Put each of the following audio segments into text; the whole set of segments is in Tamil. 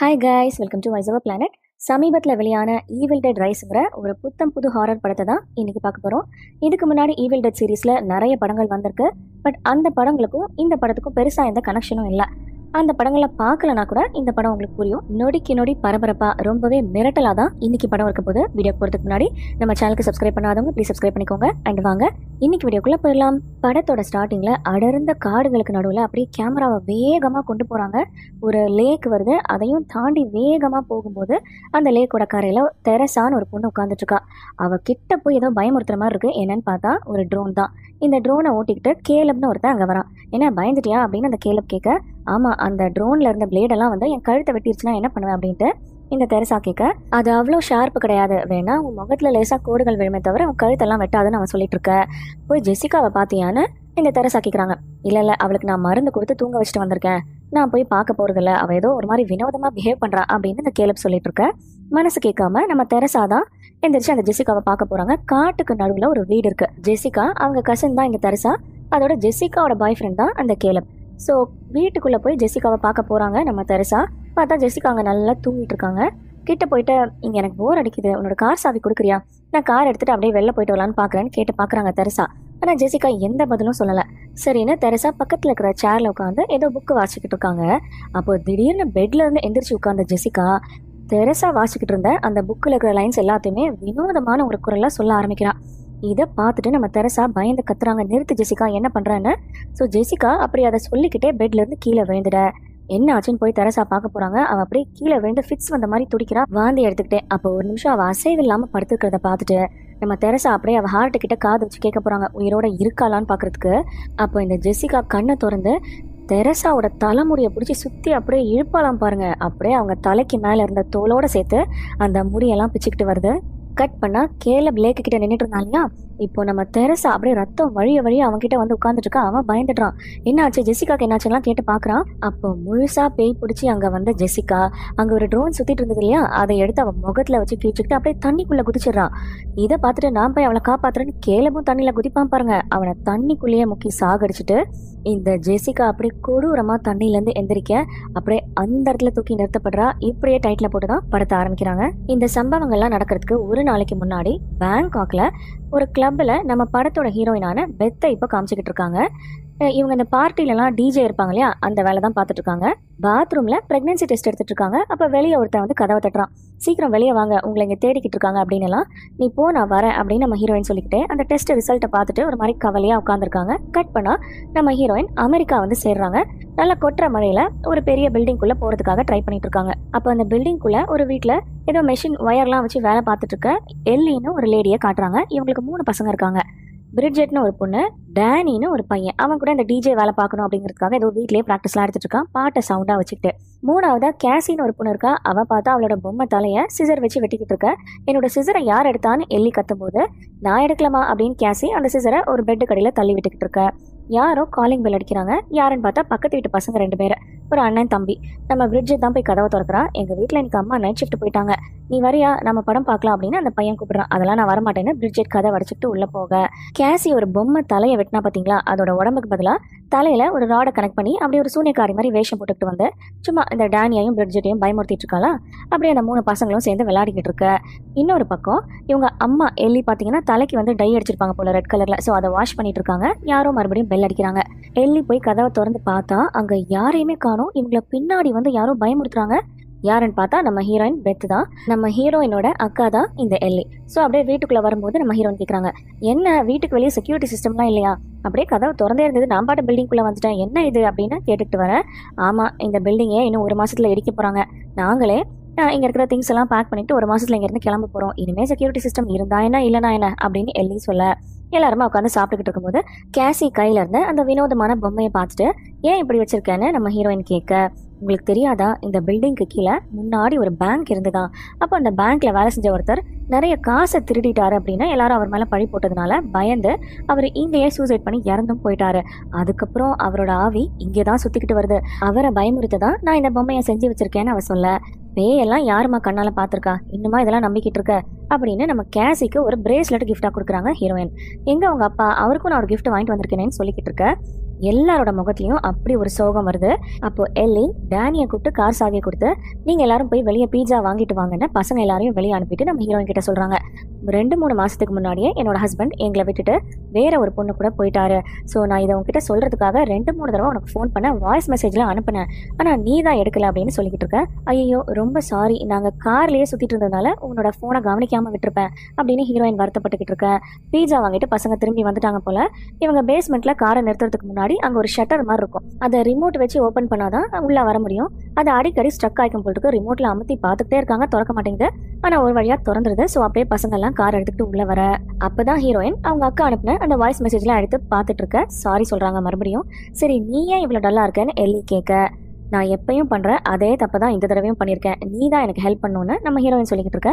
ஹாய் கைஸ் வெல்கம் டு வைசவ பிளானட் சமீபத்தில் வெளியான ஈவில் டெட் ரைஸ்ங்கிற ஒரு புத்தம் புது ஹாரர் படத்தை தான் இன்றைக்கி பார்க்க போகிறோம் இதுக்கு முன்னாடி ஈவில் டெட் சீரீஸில் நிறைய படங்கள் வந்திருக்கு. பட் அந்த படங்களுக்கும் இந்த படத்துக்கும் பெருசாக எந்த கனெக்ஷனும் இல்லை. அந்த படங்களை பார்க்கலனா கூட இந்த படம் உங்களுக்கு புரியும். நொடிக்கு நொடி பரபரப்பாக ரொம்பவே மிரட்டலாக தான் இன்னைக்கு படம் இருக்க போது வீடியோ போகிறதுக்கு முன்னாடி நம்ம சேனலுக்கு சப்ஸ்கிரைப் பண்ணாதவங்க ப்ளீஸ் சப்ஸ்கிரைப் பண்ணிக்கோங்க. அண்ட் வாங்க இன்னைக்கு வீடியோக்குள்ளே போயிடலாம். படத்தோட ஸ்டார்டிங்கில் அடர்ந்த காடுகளுக்கு நடுவில் அப்படியே கேமராவை வேகமாக கொண்டு போகிறாங்க ஒரு லேக் வருது. அதையும் தாண்டி வேகமாக போகும்போது அந்த லேக்கோட கரையில் தெரசான்னு ஒரு பொண்ணு உட்காந்துட்ருக்கா இருக்கா. அவ கிட்ட போய் ஏதோ பயமுறுத்துற மாதிரி இருக்கு. என்னன்னு பார்த்தா ஒரு ட்ரோன் தான். இந்த ட்ரோனை ஓட்டிக்கிட்டு கேலப்னு ஒருத்தன் அங்கே வரான். என்ன பயந்துட்டியா? அப்படின்னு அந்த கேலப் கேட்க ஆமாம் அந்த ட்ரோனில் இருந்த பிளேடெல்லாம் வந்து என் கழுத்தை வெட்டிருச்சுன்னா என்ன பண்ணுவேன் அப்படின்ட்டு இந்த தெரசா கேட்க அது அவ்வளோ ஷார்ப்பு கிடையாது. வேணா உன் முகத்தில் லேசாக கோடுகள் விழுமே தவிர உன் கழுத்தெல்லாம் வெட்டாதுன்னு அவன் சொல்லிட்டு இருக்க. போய் ஜெசிகாவை பார்த்தியான்னு இந்த தெரசா கேட்குறாங்க இல்லை இல்லை அவளுக்கு நான் மருந்து கொடுத்து தூங்க வச்சுட்டு வந்திருக்கேன். நான் போய் பார்க்க போகிறதில்ல அவள் ஏதோ ஒரு மாதிரி வினோதமாக பிஹேவ் பண்ணுறா அப்படின்னு இந்த கேலப் சொல்லிட்டு இருக்க. மனசு கேட்காம நம்ம தெரசா தான் எந்திரிச்சு அந்த ஜெசிகாவை பார்க்க போகிறாங்க காட்டுக்கு நடுவில் ஒரு வீடு இருக்கு. ஜெசிகா அவங்க கசன் தான் இங்கே தெரசா. அதோட ஜெசிகாவோட பாய் ஃப்ரெண்ட் தான் அந்த கேலப் ஸோ வீட்டுக்குள்ளே போய் ஜெசிகாவை பார்க்க போகிறாங்க நம்ம தெரசா. பார்த்தா ஜெசிகா அங்கே நல்லா தூங்கிட்டு இருக்காங்க. கிட்ட போயிட்டு இங்கே எனக்கு போர் அடிக்குது. உன்னோட கார் சாவி கொடுக்குறியா? நான் கார் எடுத்துகிட்டு அப்படியே வெளில போயிட்டு வரலான்னு பார்க்குறேன்னு கேட்டு பார்க்குறாங்க தெரசா. ஆனால் ஜெசிகா எந்த பதிலும் சொல்லலை. சரின்னு தெரசா பக்கத்தில் இருக்கிற சேரில் உட்காந்து ஏதோ புக்கு வாசிக்கிட்டு இருக்காங்க. அப்போ திடீர்னு பெட்லேருந்து எந்திரிச்சு உட்காந்த ஜெசிகா தெரசா வாசிக்கிட்டு இருந்த அந்த புக்கில் இருக்கிற லைன்ஸ் எல்லாத்தையுமே வினோதமான ஒரு குரலாக சொல்ல ஆரம்பிக்கிறான் இதை பார்த்துட்டு நம்ம தெரசா பயந்து கத்துறாங்க. நிறுத்து ஜெசிகா என்ன பண்ணுறான்னு ஸோ ஜெசிகா அப்படி அதை சொல்லிக்கிட்டே பெட்லேருந்து கீழே விழுந்துட. என்ன ஆச்சுன்னு போய் தெரசா பார்க்க போறாங்க. அவ அப்படியே கீழே விழுந்து ஃபிட்ஸ் வந்த மாதிரி துடிக்கிறா. வாந்தி எடுத்துக்கிட்டே. அப்போ ஒரு நிமிஷம் அவ அசைவு இல்லாம படுத்துக்கிறத பார்த்துட்டு நம்ம தெரசா அப்படியே அவ ஹார்ட்டு கிட்ட காது வச்சு கேட்க போறாங்க. உயிரோட இருக்காளான்னு பாக்குறதுக்கு அப்போ இந்த ஜெசிகா கண்ணை திறந்து தெரசாவோட தலைமுடியை பிடிச்சி சுற்றி அப்படியே இழுப்பாலாம் பாருங்க. அப்படியே அவங்க தலைக்கு மேலே இருந்த தோலோட சேர்த்து அந்த முடியெல்லாம் பிச்சுக்கிட்டு வருது. கட் பண்ணா கேல லேக்கு கிட்ட நின்றுட்டு இருந்தான் இல்லையா? இப்போ நம்ம தெரசா அப்படியே ரத்தம் வழிய வழிய அவன் கிட்ட வந்து உட்காந்துட்டு இருக்கா அவன் பயந்துடுறான். என்னாச்சு? ஜெசிகாக்கு என்னாச்சுலாம் கேட்டு பார்க்குறான் அப்போ முழுசா பேய் பிடிச்சி அங்க வந்த ஜெசிகா அங்க ஒரு ட்ரோன் சுத்திட்டு இருந்தது இல்லையா? அதை எடுத்து அவன் முகத்துல வச்சு கிழிச்சுக்கிட்டு அப்படியே தண்ணிக்குள்ள குதிச்சிடுறான். இதை பார்த்துட்டு நான் போய் அவளை காப்பாத்துறேன்னு கேலமும் தண்ணியில குதிப்பான் பாருங்க. அவனை தண்ணிக்குள்ளேயே முக்கி சாகடிச்சிட்டு இந்த ஜெசிகா அப்படியே கொடூரமாக தண்ணியிலேருந்து எந்திரிக்க அப்படியே அந்த இடத்துல தூக்கி நிறுத்தப்படுறா. இப்படியே டைட்டில் போட்டு தான் படத்த ஆரம்பிக்கிறாங்க. இந்த சம்பவங்கள்லாம் நடக்கிறதுக்கு ஒரு நாளைக்கு முன்னாடி பேங்காக்ல ஒரு கிளப்ல நம்ம படத்தோட ஹீரோயினான பெத்தை இப்போ காமிச்சிக்கிட்டு இருக்காங்க. இவங்க இந்த பார்ட்டிலலாம் டிஜே இருப்பாங்க இல்லையா? அந்த வேலை தான் பார்த்துட்டு இருக்காங்க பாத்ரூம்ல டெஸ்ட் எடுத்துட்டு இருக்காங்க அப்போ வெளியே ஒருத்தன் வந்து கதவை தட்டுறான். சீக்கிரம் வெளியே வாங்க. உங்களை இங்கே தேடிக்கிட்டு இருக்காங்க அப்படின்னுலாம் நீ போ நான் வரேன் அப்படின்னு நம்ம ஹீரோயின் சொல்லிக்கிட்டு அந்த டெஸ்ட் ரிசல்ட்டை பார்த்துட்டு ஒரு மாதிரி கவலையாக உட்காந்துருக்காங்க கட் பண்ணால் நம்ம ஹீரோயின் அமெரிக்கா வந்து சேர்றாங்க. நல்லா கொட்டுற மழையில் ஒரு பெரிய பில்டிங்குள்ளே போகிறதுக்காக ட்ரை பண்ணிட்டு இருக்காங்க அப்போ அந்த பில்டிங்குள்ளே ஒரு வீட்டில் ஏதோ மெஷின் ஒயர்லாம் வச்சு வேலை பார்த்துட்டு இருக்க எல்லின்னு ஒரு லேடியை காட்டுறாங்க. இவங்களுக்கு மூணு பசங்க இருக்காங்க. பிரிட்ஜெட்னு ஒரு பொண்ணு டேனின்னு ஒரு பையன். அவன் கூட இந்த டிஜே வேலை பார்க்கணும் அப்படிங்கிறதுக்காக ஏதோ வீட்லேயே ப்ராக்டிஸ்லாம் எடுத்துட்டு இருக்கான். பாட்டை சவுண்டாக வச்சுக்கிட்டு. மூணாவதா கேசின்னு ஒரு பொண்ணு இருக்கா. அவள் பார்த்தா அவளோட பொம்மை தலையை சிசர் வச்சு வெட்டிக்கிட்டு இருக்க. என்னோட சிசரை யார் எடுத்தான்னு எள்ளி கத்தும்போது நான் எடுக்கலாமா அப்படின்னு கேசி அந்த சிசரை ஒரு பெட்டு கடையில் தள்ளி விட்டுக்கிட்டு இருக்க. யாரோ காலிங் பெல் அடிக்கிறாங்க. யாருன்னு பார்த்தா பக்கத்து வீட்டு பசங்க ரெண்டு பேர். ஒரு அண்ணன் தம்பி. நம்ம பிரிட்ஜெட் தான் போய் கதவை திறக்கிறா எங்கள் வீட்டில் எனக்கு அம்மா நைட் ஷிஃப்ட் போயிட்டாங்க. நீ வரியா? நம்ம படம் பார்க்கலாம் அப்படின்னு அந்த பையன் கூப்பிடுறான். அதெல்லாம் நான் வரமாட்டேன்னு பிரிட்ஜெட் கதை வடிச்சிட்டு உள்ள போக. கேசி ஒரு பொம்மை தலையை வெட்டினா பார்த்தீங்களா அதோட உடம்புக்கு பதிலாக தலையில ஒரு ராடை கனெக்ட் பண்ணி அப்படியே ஒரு சூனியக்காரி மாதிரி வேஷம் போட்டுக்கிட்டு வந்து சும்மா இந்த டேனியையும் பிரிட்ஜெட்டையும் பயமுறுத்திட்டு இருக்காளா? அப்படியே அந்த மூணு பசங்களும் சேர்ந்து விளையாடிக்கிட்டு இருக்க. இன்னொரு பக்கம் இவங்க அம்மா எல்லி பார்த்தீங்கன்னா தலைக்கு வந்து டை அடிச்சிருப்பாங்க போல ரெட் கலர்ல ஸோ அதை வாஷ் பண்ணிட்டு இருக்காங்க. யாரோ மறுபடியும் பெல் அடிக்கிறாங்க. எல்லி போய் கதவை திறந்து பார்த்தா அங்க யாரையுமே காணும். இவங்களை பின்னாடி வந்து யாரோ பயமுறுத்துறாங்க. யாருன்னு பார்த்தா நம்ம ஹீரோயின் பெத் தான். நம்ம ஹீரோயினோட அக்கா தான் இந்த எல்லி ஸோ அப்படியே வீட்டுக்குள்ள வரும்போது நம்ம ஹீரோயின் கேட்குறாங்க என்ன வீட்டுக்கு வெளியே செக்யூரிட்டி சிஸ்டம்லாம் இல்லையா? அப்படியே கதவு திறந்தே இருந்தது. நான் பாட்டு பில்டிங்குள்ளே வந்துட்டேன். என்ன இது? அப்படின்னு கேட்டுட்டு வரேன். ஆமாம் இந்த பில்டிங்கே இன்னும் ஒரு மாதத்தில் இடிக்க போகிறாங்க நாங்களே இங்கே இருக்கிற திங்ஸ் எல்லாம் பேக் பண்ணிட்டு ஒரு மாதத்தில் இங்கேருந்து கிளம்ப போகிறோம் இனிமே செக்யூரிட்டி சிஸ்டம் இருந்தா என்ன இல்லைனா என்ன? அப்படின்னு எல்லி சொல்ல எல்லாருமே உட்காந்து சாப்பிட்டுக்கிட்டு இருக்கும்போது கேசி கையில இருந்து அந்த வினோதமான பொம்மையை பார்த்துட்டு ஏன் இப்படி வச்சிருக்கேன்னு நம்ம ஹீரோயின் கேட்க உங்களுக்கு தெரியாதா இந்த பில்டிங்க்கு கீழே முன்னாடி ஒரு பேங்க் இருந்துதான் அப்போ அந்த பேங்க்கில் வேலை செஞ்ச ஒருத்தர் நிறைய காசை திருடிட்டாரு அப்படின்னா எல்லாரும் அவர் மேலே பழி போட்டதுனால பயந்து அவர் இங்கேயே சூசைட் பண்ணி இறந்தும் போயிட்டாரு. அதுக்கப்புறம் அவரோட ஆவி இங்கே தான் சுற்றிக்கிட்டு வருது. அவரை பயமுறுத்த தான் நான் இந்த பொம்மையை செஞ்சு வச்சிருக்கேன்னு அவர் சொல்ல பேயெல்லாம் யாரும்மா கண்ணால் பார்த்துருக்கா? இன்னுமா இதெல்லாம் நம்பிக்கிட்டு இருக்க? அப்படின்னு நம்ம கேசிக்கு ஒரு பிரேஸ்லெட் கிஃப்டாக கொடுக்குறாங்க ஹீரோயின் எங்கே அவங்க அப்பா? அவருக்கும் நான் ஒரு கிஃப்ட் வாங்கிட்டு வந்திருக்கேனேன்னு சொல்லிக்கிட்டு இருக்க. எல்லாரோட முகத்திலையும் அப்படி ஒரு சோகம் வருது. அப்போ எல்லி டேனியை கூப்பிட்டு கார் சாவியை கொடுத்து நீங்க எல்லாரும் போய் வெளியே பீட்சா வாங்கிட்டு வாங்கன்னு பசங்க எல்லாரையும் வெளியே அனுப்பிட்டு நம்ம ஹீரோயின் கிட்ட சொல்றாங்க. ரெண்டு மூணு மாசத்துக்கு முன்னாடியே என்னோட ஹஸ்பண்ட் எங்களை விட்டுட்டு வேற ஒரு பொண்ணு கூட போயிட்டாரு. ஸோ நான் இதை உங்ககிட்ட சொல்றதுக்காக ரெண்டு மூணு தடவை உனக்கு ஃபோன் பண்ண வாய்ஸ் மெசேஜ்ல அனுப்பினேன். ஆனா நீ தான் எடுக்கல அப்படின்னு சொல்லிக்கிட்டு இருக்க. ஐயோ ரொம்ப சாரி நாங்க கார்லயே சுத்திட்டு இருந்ததுனால உன்னோட போனை கவனிக்காம விட்டுருப்பேன். அப்படின்னு ஹீரோயின் வருத்தப்பட்டுக்கிட்டு இருக்க. பீட்சா வாங்கிட்டு பசங்க திரும்பி வந்துட்டாங்க போல. இவங்க பேஸ்மெண்ட்ல காரை நிறுத்துறதுக்கு முன்னாடி அங்கே ஒரு ஷட்டர் மாதிரி இருக்கும். அதை ரிமோட் வச்சு ஓப்பன் பண்ணாதான் உள்ள வர முடியும். அது அடிக்கடி ஸ்ட்ரக் ஆகிக்கும் போல் இருக்கு ரிமோட்ல அமுத்தி பார்த்துட்டே இருக்காங்க திறக்க மாட்டேங்குது. ஆனால் ஒரு வழியாக திறந்துருது. ஸோ அப்படியே பசங்கள்லாம் கார் எடுத்துக்கிட்டு உள்ள வர. அப்போதான் ஹீரோயின் அவங்க அக்கா அனுப்பின அந்த வாய்ஸ் மெசேஜ்லாம் எடுத்து பார்த்துட்டு இருக்க. சாரி சொல்றாங்க மறுபடியும். சரி நீ ஏன் இவ்வளோ டல்லா இருக்கேன்னு எல்லி கேட்க. நான் எப்பயும் பண்ணுற அதே தப்பை தான் இந்த தடவையும் பண்ணியிருக்கேன் நீ தான் எனக்கு ஹெல்ப் பண்ணணும்னு நம்ம ஹீரோயின் சொல்லிக்கிட்டு இருக்க.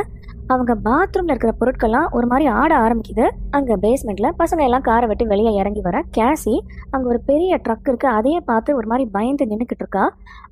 அவங்க பாத்ரூமில் இருக்கிற பொருட்கள்லாம் ஒரு மாதிரி ஆட ஆரம்பிக்குது. அங்கே பேஸ்மெண்ட்டில் பசங்க எல்லாம் காரை விட்டு வெளியே இறங்கி வர கேசி அங்கே ஒரு பெரிய ட்ரக் இருக்குது அதையே பார்த்து ஒரு மாதிரி பயந்து நின்றுக்கிட்டு இருக்கா.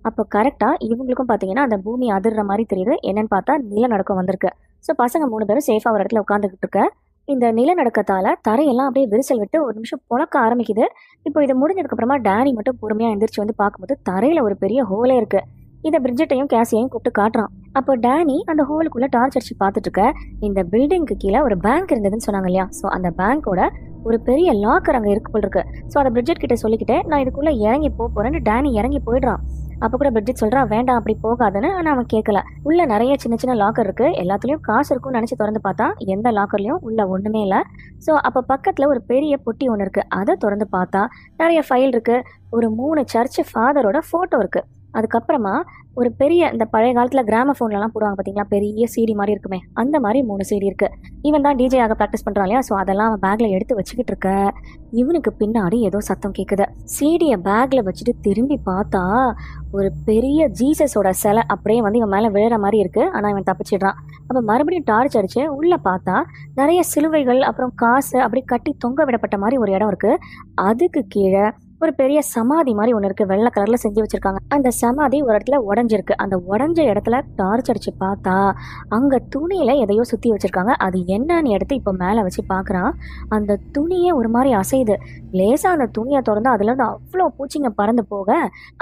அப்போ கரெக்டாக இவங்களுக்கும் பார்த்தீங்கன்னா அந்த பூமி அதிர்ற மாதிரி தெரியுது. என்னன்னு பார்த்தா நிலநடுக்கம் வந்திருக்கு. ஸோ பசங்க மூணு பேரும் சேஃபாக ஒரு இடத்துல உட்காந்துக்கிட்டு இருக்க. இந்த நிலநடுக்கத்தால் தரையெல்லாம் அப்படியே விரிசல் விட்டு ஒரு நிமிஷம் புழக்க ஆரம்பிக்குது. இப்போ இது முடிஞ்சதுக்கப்புறமா டேனி மட்டும் பொறுமையாக எந்திரிச்சு வந்து பார்க்கும்போது தரையில் ஒரு பெரிய ஹோலே இருக்கு. இதை பிரிட்ஜெட்டையும் கேசியையும் கூப்பிட்டு காட்டுறான். அப்போ டேனி அந்த ஹோலுக்குள்ள டார்ச் அடிச்சு பார்த்துட்டு இருக்க இந்த பில்டிங்க்கு கீழே ஒரு பேங்க் இருந்ததுன்னு சொன்னாங்க இல்லையா? ஸோ அந்த பேங்க்கோட ஒரு பெரிய லாக்கர் அங்கே இருக்கு போல் இருக்கு. ஸோ அதை பிரிட்ஜெட் கிட்ட சொல்லிக்கிட்டு நான் இதுக்குள்ளே இறங்கி போக போறேன்னு டேனி இறங்கி போயிடுறான். அப்போ கூட பிரிட்ஜித் சொல்றான் வேண்டாம் அப்படி போகாதுன்னு. ஆனால் அவன் கேட்கல உள்ள நிறைய சின்ன சின்ன லாக்கர் இருக்குது எல்லாத்துலேயும் காசு இருக்கும்னு நினச்சி திறந்து பார்த்தா எந்த லாக்கர்லேயும் உள்ள ஒன்றுமே இல்லை. ஸோ அப்போ பக்கத்தில் ஒரு பெரிய பொட்டி ஒன்று இருக்குது அதை திறந்து பார்த்தா நிறைய ஃபைல் இருக்குது ஒரு மூணு சர்ச் ஃபாதரோட ஃபோட்டோ இருக்குது அதுக்கப்புறமா ஒரு பெரிய இந்த பழைய காலத்தில் கிராம ஃபோன்லலாம் போடுவாங்க பார்த்தீங்களா பெரிய சீடி மாதிரி இருக்குமே. அந்த மாதிரி மூணு சீடி இருக்குது இவன் தான் டிஜே ஆக ப்ராக்டிஸ் பண்ணுறான் இல்லையா? ஸோ அதெல்லாம் அவன் பேக்கில் எடுத்து வச்சுக்கிட்டு இருக்க. இவனுக்கு பின்னாடி ஏதோ சத்தம் கேட்குது சீடியை பேக்கில் வச்சுட்டு திரும்பி பார்த்தா ஒரு பெரிய ஜீசஸோட சிலை அப்படியே வந்து இவன் மேலே விழுற மாதிரி இருக்குது ஆனால் இவன் தப்பிச்சிடுறான். அப்போ மறுபடியும் டார்ச் அடிச்சு உள்ளே பார்த்தா நிறைய சிலுவைகள் அப்புறம் காசு அப்படி கட்டி தொங்க விடப்பட்ட மாதிரி ஒரு இடம் இருக்குது அதுக்கு கீழே ஒரு பெரிய சமாதி மாதிரி ஒன்று இருக்கு. வெள்ளை கலர்ல செஞ்சு வச்சிருக்காங்க. அந்த சமாதி ஒரு இடத்துல உடஞ்சிருக்கு. அந்த உடஞ்ச இடத்துல டார்ச் அடிச்சு பார்த்தா அங்க துணியில எதையோ சுத்தி வச்சிருக்காங்க. அது என்னன்னு எடுத்து இப்போ மேல வச்சு பார்க்குறான். அந்த துணியே ஒரு மாதிரி அசையுது. லேசா அந்த துணியை திறந்து அதுல இருந்து அவ்வளோ பூச்சிங்க பறந்து போக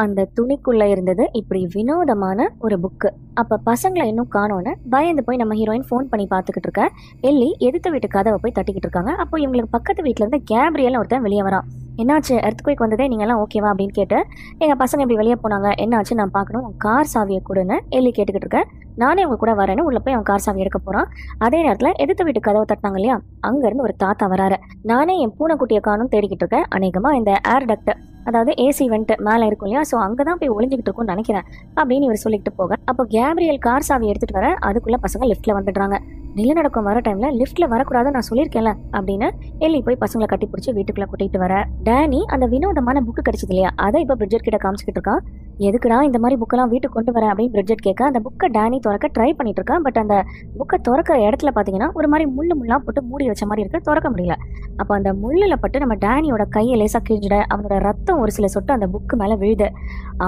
அந்த துணிக்குள்ள இருந்தது இப்படி வினோதமான ஒரு புக்கு அப்ப பசங்களை இன்னும் காணோன்னு பயந்து போய் நம்ம ஹீரோயின் ஃபோன் பண்ணி பார்த்துக்கிட்டு இருக்க. எல்லி எதிர்த்த வீட்டு கதவை போய் தட்டிக்கிட்டு இருக்காங்க. அப்போ இவங்களுக்கு பக்கத்து வீட்ல இருந்து கேப்ரியல் ஒருத்தன் வெளியே வரான். என்னாச்சு? எர்த்குவேக் வந்ததே நீங்க எல்லாம் ஓகேவா அப்படின்னு கேட்டு எங்கள் பசங்க இப்படி வெளியே போனாங்க. என்னாச்சு நான் பார்க்கணும். உன் கார் சாவியை கொடுன்னு எல்லி கேட்டுக்கிட்டு இருக்கேன். நானே உங்க கூட வரேன்னு உள்ள போய் அவன் கார் சாவி எடுக்க போகிறான் அதே நேரத்தில் எதிர்த்து வீட்டு கதவை தட்டினாங்க இல்லையா? அங்கேருந்து ஒரு தாத்தா வராரு. நானே என் பூனைக்குட்டியை காணும் தேடிக்கிட்டு இருக்கேன். அநேகமாக இந்த ஏர் டக்ட் அதாவது ஏசி வெண்ட் மேலே இருக்கும் இல்லையா? ஸோ அங்கே தான் போய் ஒளிஞ்சிக்கிட்டு இருக்கும்னு நினைக்கிறேன். அப்படின்னு இவர் சொல்லிட்டு போக. அப்போ கேப்ரியல் கார் சாவி எடுத்துட்டு வர அதுக்குள்ள பசங்க லிஃப்ட்ல வந்துடுறாங்க. நிலநடுக்கம் வர டைம்ல லிஃப்ட்ல வரக்கூடாது நான் சொல்லியிருக்கேன்ல அப்படின்னு எல்லி போய் பசங்களை கட்டி பிடிச்சி வீட்டுக்குள்ள கூட்டிட்டு வர. டேனி அந்த வினோதமான புக்கு கிடைச்சது இல்லையா? அதை இப்போ பிரிட்ஜெட் கிட்ட காமிச்சிக்கிட்டு இருக்கான் எதுக்குடா இந்த மாதிரி புக்கெல்லாம் வீட்டுக்கு கொண்டு வரேன் அப்படின்னு பிரிட்ஜெட் கேட்க அந்த புக்கை டேனி திறக்க ட்ரை பண்ணிட்டு இருக்கான் பட் அந்த புக்கை திறக்கிற இடத்துல பார்த்தீங்கன்னா ஒரு மாதிரி முள்ளு முள்ளா போட்டு மூடி வச்ச மாதிரி இருக்கு திறக்க முடியல. அப்போ அந்த முள்ளில் பட்டு நம்ம டேனியோட கையை லேசாக கிழிஞ்சிட அவனோட ரத்தம் ஒரு சில சொட்டு அந்த புக்கு மேலே விழுது.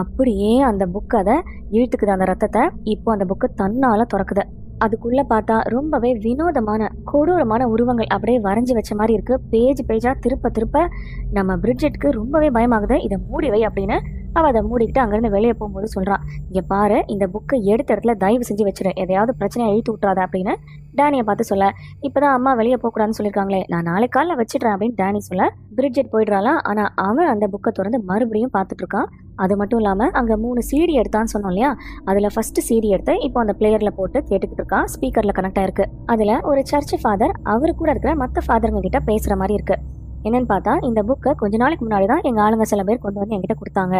அப்படியே அந்த புக்கு அதை இழுத்துக்குது அந்த ரத்தத்தை இப்போ அந்த புக்கு தன்னால திறக்குது. அதுக்குள்ள பார்த்தா ரொம்பவே வினோதமான கொடூரமான உருவங்கள் அப்படியே வரைஞ்சி வச்ச மாதிரி இருக்கு. பேஜ் பேஜா திருப்ப திருப்ப நம்ம பிரிட்ஜெட்க்கு ரொம்பவே பயமாகுது. இதை மூடி வை அப்படின்னு அவ அதை மூடிக்கிட்டு அங்கிருந்து வெளியே போகும்போது சொல்றான் இங்க பாரு இந்த புக்கை எடுத்த இடத்துல தயவு செஞ்சு வச்சிரு. எதையாவது பிரச்சனையை எழுத்து விட்றாத அப்படின்னு டேனியை பார்த்து சொல்ல இப்பதான் அம்மா வெளியே போகக்கூடாதுன்னு சொல்லியிருக்காங்களே நான் நாளை காலைல வச்சிடுறேன் அப்படின்னு டேனி சொல்ல பிரிட்ஜெட் போயிடுறாளாம். ஆனா அவன் அந்த புக்கை திறந்து மறுபடியும் பார்த்துட்டு இருக்கான். அது மட்டும் இல்லாமல் அங்கே மூணு சீடி எடுத்தான்னு சொன்னோம் இல்லையா? அதில் ஃபர்ஸ்ட் சீடி எடுத்து இப்போ அந்த பிளேயரில் போட்டு கேட்டுக்கிட்டு இருக்கான் ஸ்பீக்கரில் கனெக்ட் ஆயிருக்கு. அதில் ஒரு சர்ச் ஃபாதர் அவர் கூட இருக்கிற மற்ற ஃபாதருங்க கிட்ட பேசுகிற மாதிரி இருக்கு. என்னன்னு பார்த்தா இந்த புக்கை கொஞ்ச நாளைக்கு முன்னாடி தான் எங்கள் ஆளுங்க சில பேர் கொண்டு வந்து என்கிட்ட கொடுத்தாங்க.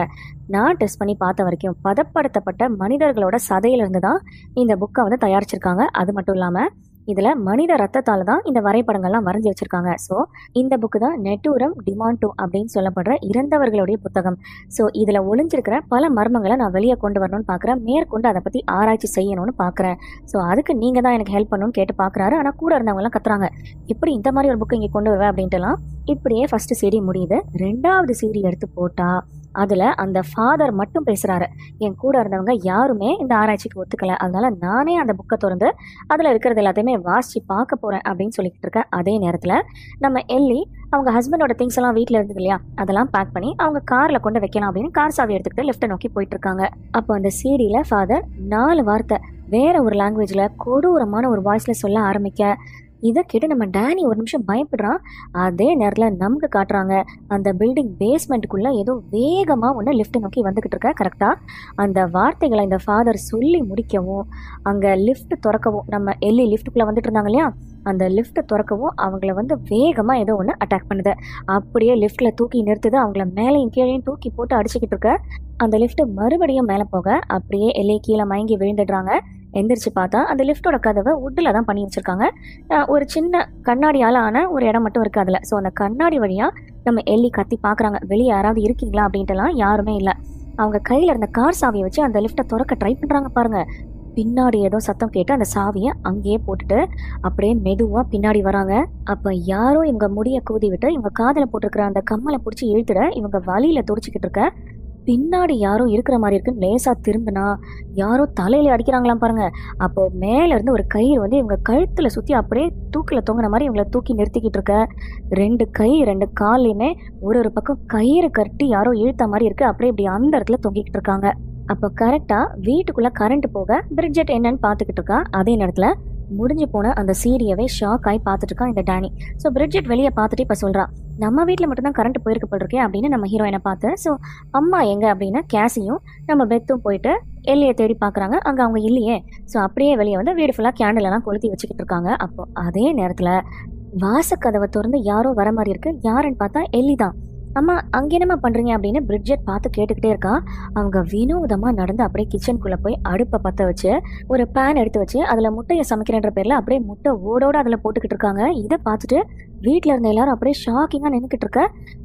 நான் டெஸ்ட் பண்ணி பார்த்த வரைக்கும் பதப்படுத்தப்பட்ட மனிதர்களோட சதையிலிருந்து தான் இந்த புக்கை வந்து தயாரிச்சிருக்காங்க. அது மட்டும் இல்லாமல் இதில் மனித ரத்தத்தால் தான் இந்த வரைபடங்கள்லாம் வரைஞ்சி வச்சுருக்காங்க. ஸோ இந்த புக்கு தான் நெட்டூரம் டிமாண்டோ அப்படின்னு சொல்லப்படுற இறந்தவர்களுடைய புத்தகம். ஸோ இதில் ஒளிஞ்சிருக்கிற பல மர்மங்களை நான் வெளியே கொண்டு வரணும்னு பார்க்குறேன் மேற்கொண்டு அதை பற்றி ஆராய்ச்சி செய்யணும்னு பார்க்குறேன் ஸோ அதுக்கு நீங்கள் தான் எனக்கு ஹெல்ப் பண்ணணும்னு கேட்டு பார்க்குறாரு ஆனால் கூட இருந்தவங்கலாம் கத்துறாங்க. இப்படி இந்த மாதிரி ஒரு புக்கு இங்கே கொண்டு வருவேன் அப்படின்ட்டுலாம் இப்படியே ஃபஸ்ட்டு சீடி முடியுது. ரெண்டாவது சீரி எடுத்து போட்டால் அதுல அந்த ஃபாதர் மட்டும் பேசுறாரு. என் கூட இருந்தவங்க யாருமே இந்த ஆராய்ச்சிக்கு ஒத்துக்கல. அதனால நானே அந்த புக்கை திறந்து அதுல இருக்கிறது எல்லாத்தையுமே வாசிச்சு பார்க்க போறேன் அப்படின்னு சொல்லிக்கிட்டு இருக்கேன் அதே நேரத்துல நம்ம எல்லி அவங்க ஹஸ்பண்டோட திங்ஸ் எல்லாம் வீட்டில் இருந்தது இல்லையா? அதெல்லாம் பேக் பண்ணி அவங்க காரில் கொண்டு வைக்கலாம் அப்படின்னு கார் சாவி எடுத்துக்கிட்டு லிஃப்ட்டை நோக்கி போயிட்டு இருக்காங்க. அப்போ அந்த சீடியில் ஃபாதர் நாலு வார்த்தை வேற ஒரு லாங்குவேஜில் கொடூரமான ஒரு வாய்ஸில் சொல்ல ஆரம்பிக்க இதை கேட்டு நம்ம டேனி ஒரு நிமிஷம் பயப்படுறான். அதே நேரத்தில் நமக்கு காட்டுறாங்க அந்த பில்டிங் பேஸ்மெண்ட்டுக்குள்ளே ஏதோ வேகமாக ஒன்று லிஃப்ட் நோக்கி வந்துக்கிட்டு இருக்க கரெக்டாக அந்த வார்த்தைகளை இந்த ஃபாதர் சொல்லி முடிக்கவும் அங்கே லிஃப்ட் திறக்கவும் நம்ம எல்லி லிஃப்ட்டுக்குள்ளே வந்துட்டு இருந்தாங்க இல்லையா? அந்த லிஃப்ட்டை திறக்கவும் அவங்கள வந்து வேகமாக ஏதோ ஒன்று அட்டாக் பண்ணுது. அப்படியே லிஃப்ட்டில் தூக்கி நிறுத்துது அவங்கள மேலேயும் கீழேயும் தூக்கி போட்டு அடிச்சுக்கிட்டு இருக்க. அந்த லிஃப்ட் மறுபடியும் மேலே போக அப்படியே எல்லை கீழே மயங்கி விழுந்துடுறாங்க. எந்திரிச்சு பார்த்தா அந்த லிஃப்ட்டோட கதவை உட்டில் தான் பண்ணி வச்சுருக்காங்க. ஒரு சின்ன கண்ணாடியால் ஆன ஒரு இடம் மட்டும் இருக்குது அதில். ஸோ அந்த கண்ணாடி வழியாக நம்ம எல்லி கத்தி பார்க்குறாங்க வெளியே யாராவது இருக்கீங்களா அப்படின்ட்டுலாம் யாருமே இல்லை. அவங்க கையில் இருந்த கார் சாவியை வச்சு அந்த லிஃப்ட்டை திறக்க ட்ரை பண்ணுறாங்க பாருங்கள் பின்னாடி ஏதோ சத்தம் கேட்டு அந்த சாவியை அங்கேயே போட்டுட்டு அப்படியே மெதுவாக பின்னாடி வராங்க. அப்போ யாரோ இவங்க முடிய கூதி விட்டு இவங்க காதில் போட்டிருக்கிற அந்த கம்மலை பிடிச்சி இழுத்துட இவங்க வழியில் துடிச்சிக்கிட்டு இருக்க பின்னாடி யாரோ இருக்கிற மாதிரி இருக்குன்னு லேசாக திரும்பினா யாரோ தலையில அடிக்கிறாங்களாம் பாருங்க. அப்போ மேலேருந்து ஒரு கயிறு வந்து இவங்க கழுத்தில் சுற்றி அப்படியே தூக்கில் தொங்குன மாதிரி இவங்களை தூக்கி நிறுத்திக்கிட்டு இருக்க. ரெண்டு கை ரெண்டு கால்லையுமே ஒரு ஒரு பக்கம் கயிறு கட்டி யாரோ இழுத்த மாதிரி இருக்கு. அப்படியே இப்படி அந்த இடத்துல தொங்கிக்கிட்டு இருக்காங்க. அப்போ கரெக்டாக வீட்டுக்குள்ளே கரண்ட் போக பிரிட்ஜெட் என்னன்னு பார்த்துக்கிட்டு இருக்கா? அதே நேரத்தில் முடிஞ்சு போன அந்த சீரியவே ஷாக் ஆகி பார்த்துட்டு இருக்கான் இந்த டேனி. ஸோ பிரிட்ஜெட் வெளியே பார்த்துட்டு இப்போ சொல்கிறான் நம்ம வீட்டில் மட்டும்தான் கரண்ட் போயிருக்கு போட்டிருக்கே அப்படின்னு நம்ம ஹீரோயினை பார்த்து ஸோ அம்மா எங்கே? அப்படின்னா கேசியும் நம்ம பெத்தும் போயிட்டு எல்லையை தேடி பார்க்குறாங்க. அங்கே அவங்க இல்லையே. ஸோ அப்படியே வெளியே வந்து வீடு ஃபுல்லாக கேண்டிலெல்லாம் கொளுத்தி வச்சுக்கிட்டு இருக்காங்க. அப்போ அதே நேரத்தில் வாசக்கதவை திறந்து யாரோ வர மாதிரி இருக்குது யாருன்னு பார்த்தா எல்லி தான் அம்மா அங்கே என்னம்மா பண்ணுறீங்க அப்படின்னு பிரிட்ஜெட் பார்த்து கேட்டுக்கிட்டே இருக்கா. அவங்க வினோதமாக நடந்து அப்படியே கிச்சனுக்குள்ளே போய் அடுப்பை பற்ற வச்சு ஒரு பேன் எடுத்து வச்சு அதில் முட்டையை சமைக்கிறன்ற பேரில் அப்படியே முட்டை ஓடோட அதில் போட்டுக்கிட்டு இருக்காங்க. இதை பார்த்துட்டு வீட்டில் இருந்த எல்லாரும் அப்படியே ஷாக்கிங்காக நின்றுக்கிட்டு இருக்க.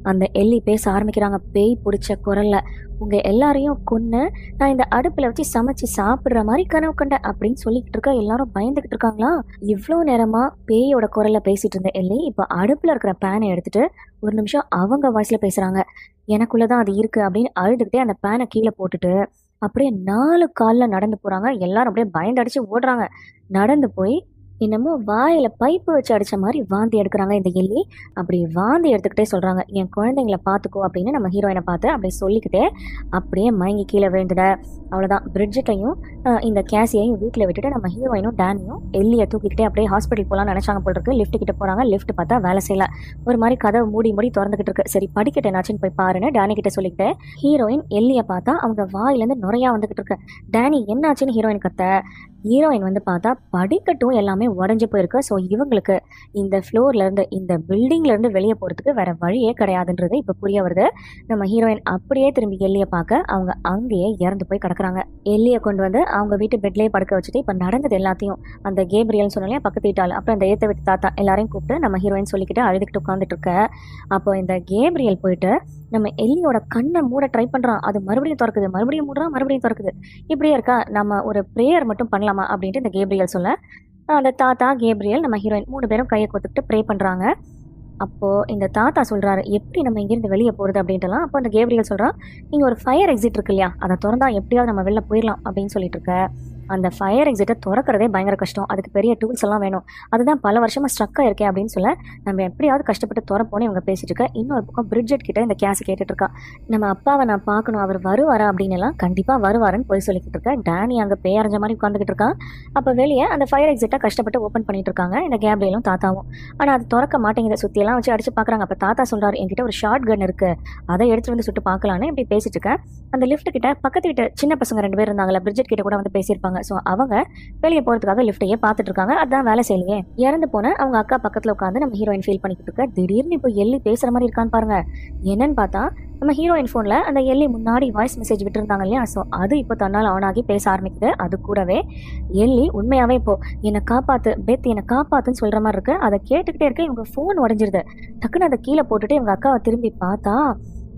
அந்த எல்லி பேச ஆரம்பிக்கிறாங்க. பேய் பிடிச்ச குரல்ல. உங்கள் எல்லாரையும் கொன்று நான் இந்த அடுப்பில் வச்சு சமைச்சு சாப்பிட்ற மாதிரி கனவு கண்ட அப்படின்னு சொல்லிக்கிட்டு இருக்க. எல்லாரும் பயந்துக்கிட்டு இருக்காங்களா? இவ்வளோ நேரமாக பேயோட குரலில் பேசிகிட்டு இருந்த எல்லி இப்போ அடுப்பில் இருக்கிற பேனை எடுத்துகிட்டு ஒரு நிமிஷம் அவங்க வாய்ஸில் பேசுகிறாங்க எனக்குள்ளே தான் அது இருக்குது அப்படின்னு அழுதுகிட்டே அந்த பேனை கீழே போட்டுட்டு அப்படியே நாலு காலில் நடந்து போகிறாங்க எல்லாரும் அப்படியே பயந்தடிச்சு ஓடுறாங்க. நடந்து போய் என்னமோ வாயில பைப்பு வச்சு அடிச்ச மாதிரி வாந்தி எடுக்கிறாங்க இந்த எல்லி அப்படி வாந்தி எடுத்துக்கிட்டே சொல்றாங்க என் குழந்தைங்கள பார்த்துக்கோ அப்படின்னு நம்ம ஹீரோயினை பார்த்து அப்படியே சொல்லிக்கிட்டே அப்படியே மயங்கி கீழே விழுந்துட அவ்வளோதான் பிரிட்ஜெட்டையும் இந்த கேசியையும் வீட்டில் விட்டுட்டு நம்ம ஹீரோயினும் டேனியும் எல்லியை தூக்கிக்கிட்டே அப்படியே ஹாஸ்பிட்டல் போகலாம்னு நினைச்சாங்க போல் இருக்கு. லிஃப்ட் கிட்ட போறாங்க. லிஃப்ட் பார்த்தா வேலை செய்யல. ஒரு மாதிரி கதவு மூடி மூடி திறந்துகிட்டு இருக்கு. சரி படிக்கட்டு என்னாச்சுன்னு போய் பாருன்னு டேனி கிட்ட சொல்லிக்கிட்டு ஹீரோயின் எல்லியை பார்த்தா அவங்க வாயிலேருந்து நுரையா வந்துகிட்டு இருக்கு. டேனி என்னாச்சுன்னு ஹீரோயின் கத்த? ஹீரோயின் வந்து பார்த்தா படிக்கட்டும் எல்லாமே உடஞ்சி போயிருக்கு. ஸோ இவங்களுக்கு இந்த ஃப்ளோர்ல இருந்து இந்த பில்டிங்ல இருந்து வெளியே போறதுக்கு வேற வழியே கிடையாதுன்றது இப்போ புரிய வருது. நம்ம ஹீரோயின் அப்படியே திரும்பி எல்லியை பார்க்க அவங்க அங்கேயே இறந்து போய் கிடக்குறாங்க. எல்லியை கொண்டு வந்து அவங்க வீட்டு பெட்லேயே படுக்க வச்சுட்டு இப்போ நடந்தது எல்லாத்தையும் அந்த கேப்ரியல்னு சொன்னாலே பக்கத்து வீட்டாள் அப்புறம் அந்த ஏத்த வீட்டு தாத்தா எல்லாரையும் கூப்பிட்டு நம்ம ஹீரோயின் சொல்லிக்கிட்டு அழுதுகிட்டு உட்காந்துட்டு இருக்க. அப்போ இந்த கேப்ரியல் போயிட்டு நம்ம எல்லியோட கண்ணை மூட ட்ரை பண்றான். அது மறுபடியும் திறக்குது மறுபடியும் மூடுறான் மறுபடியும் திறக்குது. இப்படியே இருக்கா நம்ம ஒரு ப்ரேயர் மட்டும் பண்ணலாமா அப்படின்ட்டு இந்த கேப்ரியல் சொல்ல அந்த தாத்தா கேப்ரியல் நம்ம ஹீரோயின் மூணு பேரும் கையை கொத்துக்கிட்டு ப்ரே பண்ணுறாங்க அப்போது இந்த தாத்தா சொல்கிறாரு எப்படி நம்ம இங்கேருந்து வெளியே போகிறது அப்படின்ட்டுலாம். அப்போ அந்த கேப்ரியல் சொல்கிறான் நீங்கள் ஒரு ஃபயர் எக்ஸிட் இருக்கு இல்லையா? அதை திறந்தா எப்படியாவது நம்ம வெளில போயிடலாம் அப்படின்னு சொல்லிட்டு இருக்க. அந்த ஃபயர் எக்ஸிட்டை திறக்கிறதே பயங்கர கஷ்டம். அதுக்கு பெரிய டூல்ஸ் எல்லாம் வேணும். அதுதான் பல வருஷமாக ஸ்ட்ரக்காக இருக்கேன் அப்படின்னு சொல்ல நம்ம எப்படியாவது கஷ்டப்பட்டு திறப்போன்னு இவங்க பேசிட்டு இருக்க. இன்னொரு பக்கம் பிரிட்ஜெட் கிட்ட இந்த கேஸ் கேட்டுட்டு இருக்கா. நம்ம அப்பாவை நான் பார்க்கணும் அவர் வருவாரா அப்படின்னு எல்லாம் கண்டிப்பாக வருவாருன்னு போய் சொல்லிக்கிட்டு இருக்க. டேனி அங்கே பேரஞ்ச மாதிரி உட்காந்துக்கிட்டு இருக்கான் அப்போ வெளியே அந்த ஃபயர் எக்ஸிட்டை கஷ்டப்பட்டு ஓப்பன் பண்ணிட்டு இருக்காங்க. இந்த கேப்ரியலும் தாத்தாவும். ஆனால் அது திறக்க மாட்டேங்குது. சுற்றியெல்லாம் வச்சு அடிச்சு பார்க்குறாங்க அப்போ தாத்தா சொல்கிறார் என்கிட்ட ஒரு ஷார்ட் கன் இருக்கு. அதை எடுத்துகிட்டு வந்து சுட்டு பார்க்கலான்னு இப்படி பேசிட்டு இருக்கேன். அந்த லிஃப்ட் கிட்ட பக்கத்து கிட்ட சின்ன பசங்க ரெண்டு பேர் இருந்தாங்களா பிரிட்ஜெட் கிட்ட கூட வந்து பேசியிருப்பாங்க. ஸோ அவங்க வெளியே போகிறதுக்காக லிஃப்ட்டையே பார்த்துட்டு இருக்காங்க. அதான் வேலை செய்யலையே. இறந்து போன அவங்க அக்கா பக்கத்தில் உட்காந்து நம்ம ஹீரோயின் ஃபீல் பண்ணிக்கிட்டு இருக்க. திடீர்னு இப்போ எள்ளி பேசுற மாதிரி இருக்கான்னு பாருங்க. என்னன்னு பார்த்தா நம்ம ஹீரோயின் ஃபோனில் அந்த எல்லி முன்னாடி வாய்ஸ் மெசேஜ் விட்டுருந்தாங்க இல்லையா? ஸோ அது இப்போ தன்னால் ஆன் ஆகி பேச ஆரம்பிக்குது. அது கூடவே எல்லி உண்மையாகவே இப்போ என்னை காப்பாற்று பெத் என்னை காப்பாத்துன்னு சொல்கிற மாதிரி இருக்கு. அதை கேட்டுக்கிட்டே இருக்க இவங்க ஃபோன் உடஞ்சிருது. டக்குன்னு அதை கீழே போட்டுட்டு இவங்க அக்காவை திரும்பி பார்த்தா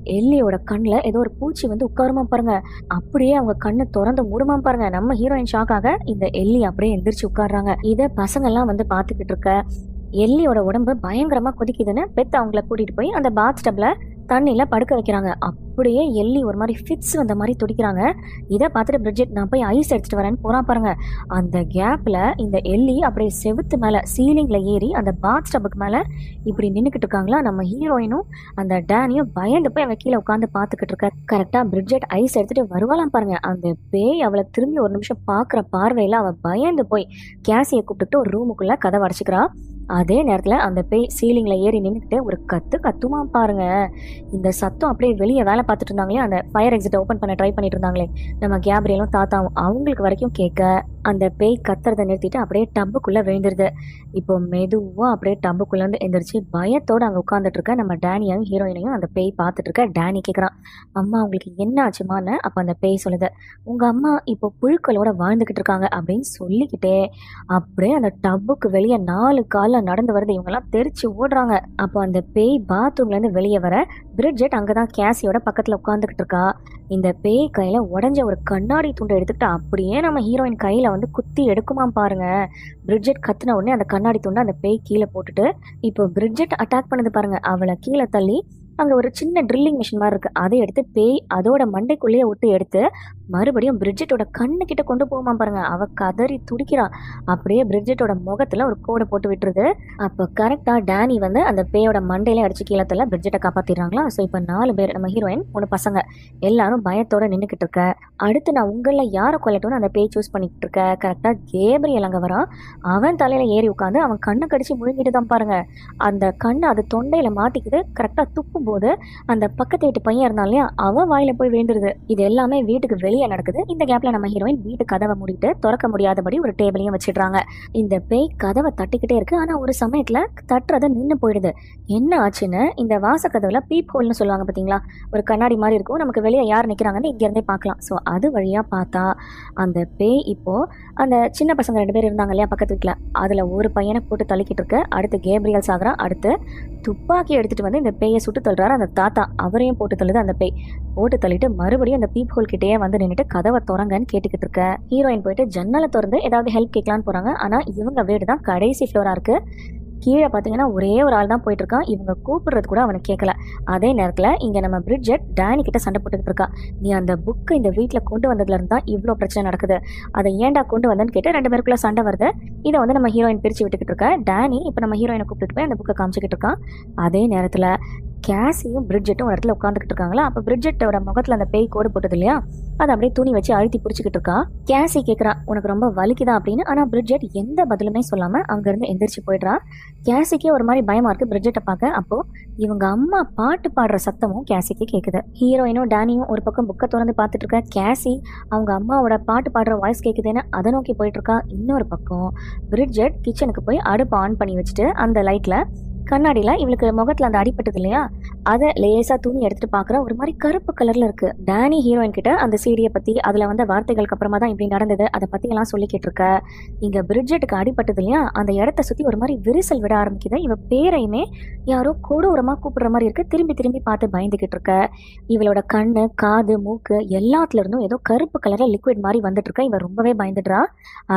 எல்லியோட கண்ணில் ஏதோ ஒரு பூச்சி வந்து உட்காருமா பாருங்க. அப்படியே அவங்க கண்ணு திறந்து மூடுமா பாருங்க. நம்ம ஹீரோயின் ஷாக்காக இந்த எல்லி அப்படியே எந்திரிச்சு உட்காடுறாங்க இதை பசங்கள்லாம் வந்து பார்த்துக்கிட்டு இருக்க. எல்லியோட உடம்பு பயங்கரமா கொதிக்குதுன்னு பெத் அவங்கள கூட்டிட்டு போய் அந்த பாத் டப்ல தண்ணியில் படுக்க வைக்கிறாங்க. அப்படியே எள்ளி ஒரு மாதிரி ஃபிட்ஸ் வந்த மாதிரி துடிக்கிறாங்க. இதை பார்த்துட்டு பிரிட்ஜெட் நான் போய் ஐஸ் எடுத்துட்டு வரேன்னு போகிறான் பாருங்க. அந்த கேப்ல இந்த எள்ளி அப்படியே செவுத்து மேலே சீலிங்ல ஏறி அந்த பாத் டப்புக்கு மேலே இப்படி நின்றுக்கிட்டு இருக்காங்களா? நம்ம ஹீரோயினும் அந்த டேனியும் பயந்து போய் அவன் கீழே உட்காந்து பார்த்துக்கிட்டு இருக்க. கரெக்டாக பிரிட்ஜெட் ஐஸ் எடுத்துட்டு வருவாளாம் பாருங்க. அந்த பேய் அவளை திரும்பி ஒரு நிமிஷம் பார்க்குற பார்வையில் அவள் பயந்து போய் கேசியை கூப்பிட்டுட்டு ஒரு ரூமுக்குள்ளே கதை அடைச்சிக்கிறா. அதே நேரத்தில் அந்த பேய் சீலிங்கில் ஏறி நின்றுக்கிட்டு ஒரு கத்து கத்துமா பாருங்க. இந்த சத்தம் அப்படியே வெளியே வேலை பார்த்துட்டு இருந்தாங்களே அந்த ஃபயர் எக்ஸிட் ஓப்பன் பண்ண ட்ரை பண்ணிட்டு இருந்தாங்களே. நம்ம கேப்ரியலும் தாத்தாவும் அவங்களுக்கு வரைக்கும் கேட்க அந்த பேய் கத்துறதை நிறுத்திட்டு அப்படியே டப்புக்குள்ளே விழுந்துருது. இப்போ மெதுவாக அப்படியே டப்புக்குள்ளேருந்து எந்திரிச்சு பயத்தோடு அங்கே உட்காந்துட்டு இருக்க நம்ம டேனியையும் ஹீரோயினையும் அந்த பேய் பார்த்துட்டு இருக்க டேனி கேட்குறான் அம்மா உங்களுக்கு என்ன ஆச்சுமான்னு அப்போ அந்த பேய் சொல்லுது. உங்கள் அம்மா இப்போ புழுக்களோட வாழ்ந்துக்கிட்டு இருக்காங்க அப்படின்னு சொல்லிக்கிட்டே அப்படியே அந்த டப்புக்கு வெளியே நாலு காலில் நடந்து வருது இவங்கெல்லாம் தெரிச்சு ஓடுறாங்க. அப்போ அந்த பேய் பாத்ரூம்லேருந்து வெளியே வர பிரிட்ஜெட் அங்கே தான் கேசியோட பக்கத்தில் உட்காந்துக்கிட்டு இருக்கா இந்த பேய் கையில் உடஞ்ச ஒரு கண்ணாடி துண்டை எடுத்துக்கிட்டு அப்படியே நம்ம ஹீரோயின் கையில் வந்து குத்தி எடுக்குமாம் பாருங்க. பிரிட்ஜெட் கத்துன உடனே அந்த கண்ணாடி துண்டை அந்த பேய் கீழே போட்டுட்டு இப்போ பிரிட்ஜெட் அட்டாக் பண்ணுது பாருங்க. அவளை கீழே தள்ளி அங்கே ஒரு சின்ன ட்ரில்லிங் மிஷின் மாதிரி இருக்குது அதை எடுத்து பேய் அதோட மண்டைக்குள்ளேயே விட்டு எடுத்து மறுபடியும் பிரிட்ஜெட்டோட கண்ணு கிட்ட கொண்டு போகுமா பாருங்க. அவ கதறி துடிக்கிறா. அப்படியே பிரிட்ஜெட்டோட முகத்தில் ஒரு கோடை போட்டு விட்டுருது. அப்போ கரெக்டாக டேனி வந்து அந்த பேயோட மண்டையில அடிச்சு கீழத்தில் பிரிட்ஜெட்டை காப்பாற்றிடுறாங்களா ஸோ இப்போ நாலு பேர் நம்ம ஹீரோயின் மூணு பசங்க. எல்லாரும் பயத்தோட நின்றுக்கிட்டு இருக்க. அடுத்து நான் உங்களில் யாரை கொல்லட்டும்னு அந்த பேய் சூஸ் பண்ணிக்கிட்டு இருக்க? கரெக்டாக கேப்ரியல் அங்கே வரான். அவன் தலையில ஏறி உட்காந்து அவன் கண்ணை கடிச்சு முழுங்கிட்டு தான் பாருங்க. அந்த கண்ணு அது தொண்டையில மாட்டிக்குது. கரெக்டாக துப்பு போது அந்த பக்கத்து வீட்டு பையன் இருந்தாலும் இல்லையா? அவன் வாயில போய் விழுந்துருது. இது எல்லாமே வீட்டுக்கு வெளியே நடக்குது. இந்த கேப்ல நம்ம ஹீரோயின் வீட்டு கதவை மூடிட்டு திறக்க முடியாதபடி ஒரு டேபிளையும் வச்சிடுறாங்க. இந்த பேய் கதவை தட்டிக்கிட்டே இருக்கு. ஆனா ஒரு சமயத்துல தட்டுறத நின்று போயிடுது. என்ன ஆச்சுன்னு இந்த வாசக்கதவுல பீப் ஹோல்னு சொல்லுவாங்க பாத்தீங்களா? ஒரு கண்ணாடி மாதிரி இருக்கும். நமக்கு வெளியே யார் நிக்கிறாங்கன்னு இங்க இருந்தே பார்க்கலாம். ஸோ அது வழியா பார்த்தா அந்த பேய் இப்போ அந்த சின்ன பசங்க ரெண்டு பேர் இருந்தாங்க இல்லையா பக்கத்து வீட்டில் அதில் ஒரு பையனை போட்டு தள்ளிக்கிட்டு இருக்கு. அடுத்து கேப்ரியல் சாகரா அடுத்து துப்பாக்கி எடுத்துட்டு வந்து இந்த பேயை சுட்டு தள்ளுறாரு அந்த தாத்தா. அவரையும் போட்டு தள்ளுது அந்த பேய். போட்டு தள்ளிட்டு மறுபடியும் அந்த பீப் ஹோல் கிட்டேயே வந்து நின்றுட்டு கதவை திறங்கன்னு கேட்டுக்கிட்டு இருக்க. ஹீரோயின் போயிட்டு ஜன்னலை திறந்து ஏதாவது ஹெல்ப் கேட்கலான்னு போறாங்க. ஆனால் இவங்க வீடு தான் கடைசி ஃப்ளோராக இருக்கு. கீழே பார்த்தீங்கன்னா ஒரே ஒரு ஆள் தான் போயிட்டு இருக்கான். இவங்க கூப்பிடுறது கூட அவனை கேட்கல அதே நேரத்தில் இங்கே நம்ம பிரிட்ஜெட் டேனி கிட்ட சண்டை போட்டுக்கிட்டு இருக்கா. நீ அந்த புக்கை இந்த வீட்டில் கொண்டு வந்ததுல இருந்தா இவ்வளோ பிரச்சனை நடக்குது. அதை ஏன்டா கொண்டு வந்தேன்னு கேட்டு ரெண்டு பேருக்குள்ள சண்டை வருது. இதை வந்து நம்ம ஹீரோயின் பிரித்து விட்டுக்கிட்டு இருக்க. டேனி இப்போ நம்ம ஹீரோயினை கூப்பிட்டு போய் அந்த புக்கை காமிச்சிக்கிட்டு இருக்கான். அதே நேரத்தில் கேசியும் பிரிட்ஜெட்டும் ஒரு இடத்துல உட்காந்துக்கிட்டு இருக்காங்களா? அப்போ பிரிட்ஜெட்டோட முகத்தில் அந்த பேய் கோடு போட்டது இல்லையா? அதை அப்படியே துணி வச்சு அழுத்தி பிடிச்சிக்கிட்டு இருக்கா? கேசி கேட்குறா உனக்கு ரொம்ப வலிக்குதா? அப்படின்னு. ஆனால் பிரிட்ஜெட் எந்த பதிலுமே சொல்லாமல் அங்கேருந்து எந்திரிச்சு போயிடுறா. கேசிக்கே ஒரு மாதிரி பயமாக இருக்குது பிரிட்ஜெட்டை பார்க்க. அப்போ இவங்க அம்மா பாட்டு பாடுற சத்தமும் கேசிக்கு கேட்குது ஹீரோயினும் டேனியும் ஒரு பக்கம் புக்கை திறந்து பார்த்துட்டு இருக்க. கேசி அவங்க அம்மாவோட பாட்டு பாடுற வாய்ஸ் கேட்குதுன்னு அதை நோக்கி போயிட்டு இருக்கா. இன்னொரு பக்கம் பிரிட்ஜெட் கிச்சனுக்கு போய் அடுப்பு ஆன் பண்ணி வச்சுட்டு அந்த லைட்டில் கண்ணாடியில் இவளுக்கு முகத்தில் அந்த அடிப்பட்டது இல்லையா? அதை லேசாக துணி எடுத்துட்டு பார்க்குற ஒரு மாதிரி கருப்பு கலரில் இருக்கு. டேனி ஹீரோயின் கிட்ட அந்த சீடியை பற்றி அதில் வந்த வார்த்தைகளுக்கு அப்புறமா தான் இப்படி நடந்தது. அதை பற்றியெல்லாம் சொல்லிக்கிட்டு இருக்க இங்கே பிரிட்ஜெட்டுக்கு அடிப்பட்டது இல்லையா? அந்த இடத்த சுற்றி ஒரு மாதிரி விரிசல் விட ஆரம்பிக்குது. இவ பேரையுமே யாரோ கொடூரமாக கூப்பிடுற மாதிரி இருக்கு. திரும்பி திரும்பி பார்த்து பயந்துக்கிட்டு இருக்க. இவளோட கண்ணு காது மூக்கு எல்லாத்துல இருந்தும் ஏதோ கருப்பு கலரில் லிக்விட் மாதிரி வந்துட்டு இருக்க. இவ ரொம்பவே பயந்துடுறா.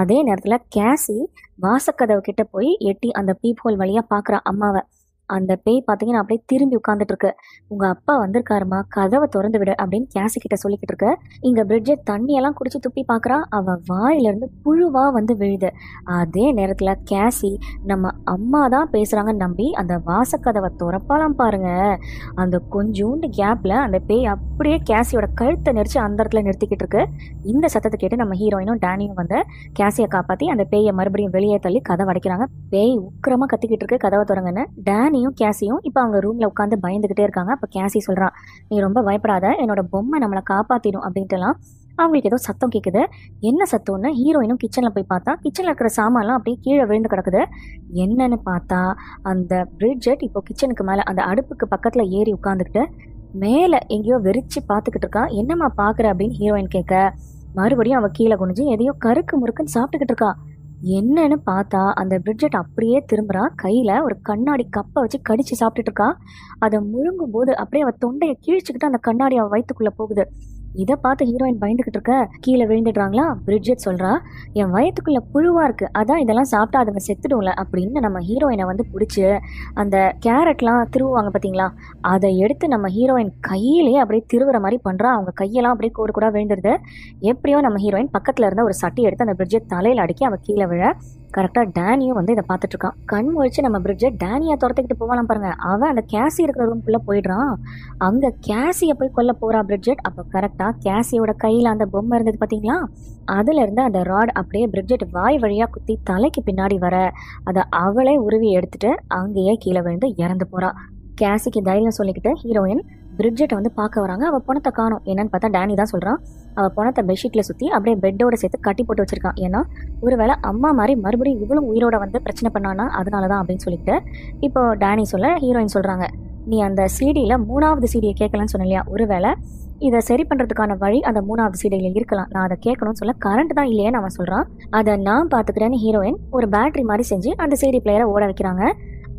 அதே நேரத்தில் கேசி வாசக்கதவு கிட்ட போய் எட்டி அந்த பீப் ஹோல் வழியாக பார்க்குறா அம்மாவை அந்த பேய் பார்த்தீங்கன்னா அப்படியே திரும்பி உட்காந்துட்டு இருக்கு அப்பா வந்திருக்காருமா கதவை திறந்து விடு அப்படின்னு கேசி கிட்ட சொல்லிக்கிட்டு இருக்க. இங்கே பிரிட்ஜெட் தண்ணியெல்லாம் குடிச்சு துப்பி பார்க்குறா அவள் வாயிலிருந்து புழுவாக வந்து விழுது. அதே நேரத்தில் கேசி நம்ம அம்மா தான் பேசுகிறாங்கன்னு நம்பி அந்த வாசக்கதவை திறப்பாலாம் பாருங்க. அந்த கொஞ்சோண்டு கேப்பில் அந்த பேய் அப்படியே கேசியோட கழுத்தை நெரிச்சு அந்த இடத்துல நிறுத்திக்கிட்டு இருக்கு. இந்த சத்தத்தை கேட்டு நம்ம ஹீரோயினும் டேனியும் வந்து கேசியை காப்பாற்றி அந்த பேயை மறுபடியும் வெளியே தள்ளி கதை அடைக்கிறாங்க. பேய் உக்கிரமா கத்திக்கிட்டு இருக்கு. கதவை திறங்கன்னு டேனியும் கேசியும் இப்போ அவங்க ரூமில் உட்காந்து பயந்துகிட்டே இருக்காங்க. அப்போ கேசி சொல்கிறான் நீ ரொம்ப பயப்படாத என்னோட பொம்மை நம்மளை காப்பாற்றிடும் அப்படின்ட்டுலாம் அவங்களுக்கு ஏதோ சத்தம் கேட்குது என்ன சத்தம்னு ஹீரோயினும் கிச்சனில் போய் பார்த்தா கிச்சனில் இருக்கிற சாமான்லாம் அப்படியே கீழே விழுந்து கிடக்குது. என்னன்னு பார்த்தா அந்த பிரிட்ஜெட் இப்போ கிச்சனுக்கு மேலே அந்த அடுப்புக்கு பக்கத்தில் ஏறி உட்காந்துக்கிட்டு மேலே எங்கேயோ வெறிச்சு பார்த்துக்கிட்டு இருக்கா. என்னம்மா பார்க்குற? அப்படின்னு ஹீரோயின் கேட்க மறுபடியும் அவள் கீழே குனிஞ்சு எதையோ கருக்கு முறுக்குன்னு சாப்பிட்டுக்கிட்டு இருக்கா. என்னன்னு பார்த்தா அந்த பிரிட்ஜெட் அப்படியே திரும்புறா. கையில ஒரு கண்ணாடி கப்பை வச்சு கடிச்சு சாப்பிட்டுட்டு இருக்கா. அதை முழுங்கும் போது அப்படியே அவ தொண்டையை கீழ்ச்சிக்கிட்டு அந்த கண்ணாடி அவள் வயிற்றுக்குள்ளே போகுது. இதை பார்த்து ஹீரோயின் பயந்துகிட்டு இருக்க கீழே விழுந்துடுறாங்களா? பிரிட்ஜெட் சொல்றா என் வயத்துக்குள்ள புழுவா இருக்கு அதான் இதெல்லாம் சாப்பிட்டா அதுங்க செத்துடும்ல அப்படின்னு நம்ம ஹீரோயினை வந்து பிடிச்சி அந்த கேரட்லாம் திருவுவாங்க பார்த்தீங்களா அதை எடுத்து நம்ம ஹீரோயின் கையிலேயே அப்படியே திருவுற மாதிரி பண்ணுறா அவங்க கையெல்லாம் அப்படியே கோடு கூட விழுந்துருது. எப்படியோ நம்ம ஹீரோயின் பக்கத்தில் இருந்த ஒரு சட்டி எடுத்து அந்த பிரிட்ஜெட் தலையில் அடிக்க அவள் கீழே விழ கரெக்டாக டேனியும் வந்து இதை பார்த்துட்ருக்கான். கண் முழிச்சு நம்ம பிரிட்ஜை டேனியை துரத்துக்கிட்டு போகலாம் பாருங்க. அவன் அந்த கேசி இருக்கிற ரூம்குள்ளே போயிடுறான். அங்கே கேசியை போய் கொல்ல போகிறா பிரிட்ஜெட் அப்போ கரெக்டாக கேசியோட கையில் அந்த பொம்மை இருந்தது பார்த்தீங்களா? அதுலேருந்து அந்த ராட் அப்படியே பிரிட்ஜெட் வாய் வழியாக குத்தி தலைக்கு பின்னாடி வர அதை அவளே உருவி எடுத்துட்டு அங்கேயே கீழே விழுந்து இறந்து போறா. கேசிக்கு தைரியம் சொல்லிக்கிட்டு ஹீரோயின் பிரிட்ஜெட்டை வந்து பார்க்க வராங்க. அவள் பணத்தை காணும். என்னன்னு பார்த்தா டேனி தான் சொல்கிறான் அவள் பணத்தை பெட்ஷீட்டில் சுற்றி அப்படியே பெட்டோட சேர்த்து கட்டி போட்டு வச்சிருக்கான் ஏன்னா ஒருவேளை அம்மா மாதிரி மறுபடியும் இவளும் உயிரோட வந்து பிரச்சனை பண்ணானா? அதனால தான் அப்படின்னு சொல்லிட்டு இப்போ டேனி சொல்ல ஹீரோயின் சொல்கிறாங்க நீ அந்த சீடியில் மூணாவது சீடியை கேட்கலன்னு சொன்ன இல்லையா ஒருவேளை இதை சரி பண்ணுறதுக்கான வழி அந்த மூணாவது சீடியில் இருக்கலாம். நான் அதை கேட்கணும்னு சொல்ல கரண்ட் தான் இல்லையேன்னு அவன் சொல்கிறான் அதை நான் பார்த்துக்கிறேன்னு ஹீரோயின் ஒரு பேட்டரி மாதிரி செஞ்சு அந்த சீடி பிளேயரை ஓட வைக்கிறாங்க.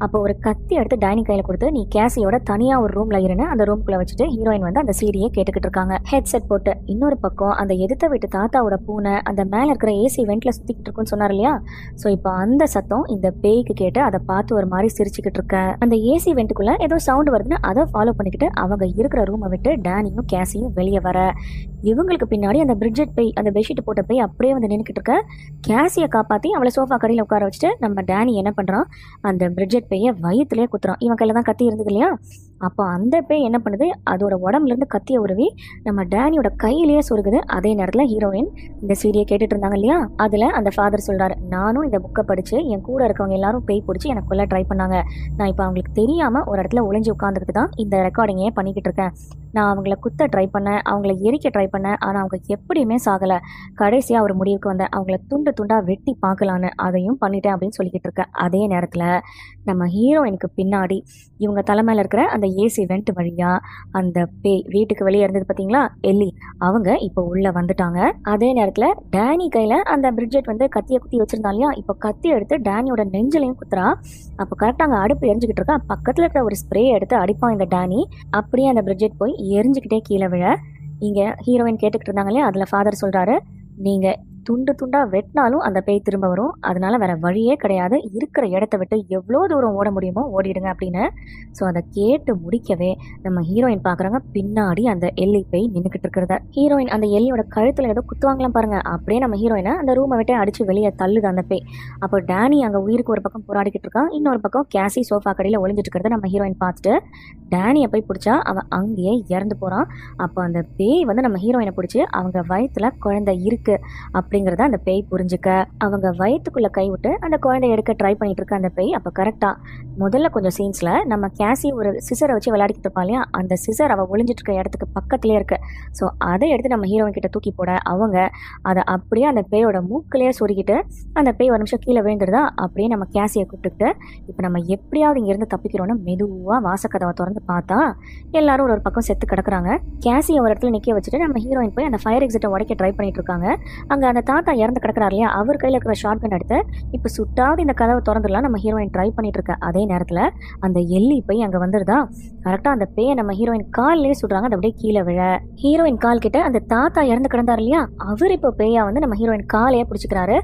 அப்போ ஒரு கத்தி எடுத்து டைனிங் கையில் கொடுத்து நீ கேசியோட தனியாக ஒரு ரூமில் இருன்னு அந்த ரூம்குள்ளே வச்சுட்டு ஹீரோயின் வந்து அந்த சீரியை கேட்டுக்கிட்டு இருக்காங்க. ஹெட்செட் போட்டு. இன்னொரு பக்கம் அந்த எதிர்த்த வீட்டு தாத்தாவோட பூனை அந்த மேலே இருக்கிற ஏசி வெண்ட்டில் சுற்றிக்கிட்டு இருக்குன்னு சொன்னார் இல்லையா? ஸோ இப்போ அந்த சத்தம் இந்த பேய்க்கு கேட்டு அதை பார்த்து ஒரு மாதிரி சிரிச்சுக்கிட்டு இருக்க. அந்த ஏசி வெண்ட்டுக்குள்ளே ஏதோ சவுண்ட் வருதுன்னு அதை ஃபாலோ பண்ணிக்கிட்டு அவங்க இருக்கிற ரூமை விட்டு டேனியும் கேசியும் வெளியே வர. இவங்களுக்கு பின்னாடி அந்த பிரிட்ஜெட் பை அந்த பெட்ஷீட் போட்ட பை அப்படியே வந்து நின்றுக்கிட்டு இருக்க கேசியை காப்பாற்றி அவளை சோஃபா கடையில் உட்கார வச்சுட்டு நம்ம டேனி என்ன பண்ணுறான் அந்த பிரிட்ஜெட் பையை வயிற்றுலேயே குத்துறான். இவன் கையில் தான் கத்தி இருந்தது இல்லையா? அப்போ அந்த பேய் என்ன பண்ணுது? அதோட உடம்புலேருந்து கத்தியை உருவி நம்ம டேனியோட கையிலேயே சொருகுது. அதே நேரத்தில் ஹீரோயின் இந்த சீரியை கேட்டுட்டு இருந்தாங்க இல்லையா? அதில் அந்த ஃபாதர் சொல்கிறாரு நானும் இந்த புக்கை படித்து என் கூட இருக்கவங்க எல்லாரும் பேய் பிடிச்சி எனக்கு கொல்ல ட்ரை பண்ணாங்க. நான் இப்போ அவங்களுக்கு தெரியாமல் ஒரு இடத்துல ஒளிஞ்சு உட்காந்துக்கிட்டு தான் இந்த ரெக்கார்டிங்கே பண்ணிக்கிட்டு இருக்கேன். நான் அவங்கள குத்த ட்ரை பண்ணேன் அவங்கள எரிக்க ட்ரை பண்ணேன் ஆனால் அவங்க எப்படியுமே சாகலை. கடைசியாக ஒரு முடிவுக்கு வந்தேன் அவங்கள துண்டு துண்டாக வெட்டி பார்க்கலான்னு அதையும் பண்ணிட்டேன் அப்படின்னு சொல்லிக்கிட்டு இருக்கேன். அதே நேரத்தில் நம்ம ஹீரோயினுக்கு பின்னாடி இவங்க தலைமையில் இருக்கிற அந்த ஏசி வெண்ட் வழியாக அந்த பேய் வீட்டுக்கு வெளியே இருந்தது பார்த்தீங்களா எல்லி அவங்க இப்போ உள்ளே வந்துட்டாங்க. அதே நேரத்தில் டேனி கையில் அந்த பிரிட்ஜெட் வந்து கத்தியை குத்தி வச்சிருந்தா இல்லையா? இப்போ கத்தி எடுத்து டேனியோட நெஞ்சிலையும் குத்துறா. அப்போ கரெக்டாக அங்கே அடுப்பு எரிஞ்சுக்கிட்டு இருக்கா. பக்கத்தில் இருக்கிற ஒரு ஸ்ப்ரே எடுத்து அடிப்பான் இந்த டேனி. அப்படியே அந்த பிரிட்ஜெட் போய் எரிஞ்சுக்கிட்டே கீழே விழ. இங்கே ஹீரோயின் கேட்டுக்கிட்டு இருந்தாங்களே அதில் ஃபாதர் சொல்கிறாரு நீங்கள் துண்டு துண்டாக வெட்டினாலும் அந்த பேய் திரும்ப வரும். அதனால வேற வழியே கிடையாது. இருக்கிற இடத்த விட்டு எவ்வளோ தூரம் ஓட முடியுமோ ஓடிடுங்க அப்படின்னு. ஸோ அதை கேட்டு முடிக்கவே நம்ம ஹீரோயின் பார்க்குறாங்க பின்னாடி அந்த எல்லி பேய் நின்றுக்கிட்டு இருக்கிறத. ஹீரோயின் அந்த எல்லியோட கழுத்தில் ஏதோ குத்துவாங்களாம் பாருங்க. அப்படியே நம்ம ஹீரோயினை அந்த ரூமை விட்டு அடிச்சு வெளியே தள்ளுது அந்த பேய். அப்போ டேனி அங்கே உயிருக்கு ஒரு பக்கம் போராடிக்கிட்டு இருக்கான். இன்னொரு பக்கம் கேசி சோஃபா கடையில் ஒளிஞ்சிட்டு இருக்கிறத நம்ம ஹீரோயின் பார்த்துட்டு டேனியை போய் பிடிச்சா அவன் அங்கேயே இறந்து போகிறான் அப்போ அந்த பேய் வந்து நம்ம ஹீரோயினை பிடிச்சி அவங்க வயித்துல குழந்தை இருக்குது அப்படி அப்படிங்கறத அந்த பேய் புரிஞ்சுக்க அவங்க வயிற்றுக்குள்ள கை விட்டு அந்த குழந்தை எடுக்க ட்ரை பண்ணிட்டு இருக்க அந்த பேய் அப்போ கரெக்டாக முதல்ல கொஞ்சம் சீன்ஸில் நம்ம கேசி ஒரு சிசரை வச்சு விளையாடிக்கிட்டு இருப்பா இல்லையா? அந்த சிசர் அவள் ஒளிஞ்சிட்டு இருக்க இடத்துக்கு பக்கத்துலேயே இருக்கு. ஸோ அதை எடுத்து நம்ம ஹீரோயின் கிட்ட தூக்கி போட அவங்க அதை அப்படியே அந்த பேயோட மூக்கிலேயே சொருகிட்டு அந்த பேய் ஒரு நிமிஷம் கீழே விழுந்துருதா? அப்படியே நம்ம கேசியை கூப்பிட்டுக்கிட்டு இப்போ நம்ம எப்படியாவது இங்கேருந்து தப்பிக்கிறோன்னு மெதுவாக வாசக்கதவை திறந்து பார்த்தா எல்லாரும் ஒரு ஒரு பக்கம் செத்து கிடக்குறாங்க. கேசியை ஒரு இடத்துல நிற்க வச்சுட்டு நம்ம ஹீரோயின் போய் அந்த ஃபயர் எக்ஸிட்டை உடைக்க ட்ரை பண்ணிட்டு இருக்காங்க. அங்கே அந்த தாத்தா இறந்து கிடக்கிறார் இல்லையா? அவர் கையில் இருக்கிற ஷார்ட் கன் எடுத்து இப்போ சுட்டாவது இந்த கதவை திறந்துடலாம் நம்ம ஹீரோயின் ட்ரை பண்ணிட்டு இருக்க. அதே நேரத்தில் அந்த எல்லி போய் அங்கே வந்துருதா? கரெக்டாக அந்த பேயை நம்ம ஹீரோயின் கால்லேயே சுடுறாங்க. அது அப்படியே கீழே விழ. ஹீரோயின் கால் கிட்ட அந்த தாத்தா இறந்து கிடந்தார் இல்லையா? அவர் இப்போ பேயா வந்து நம்ம ஹீரோயின் காலையே பிடிச்சிக்கிறாரு.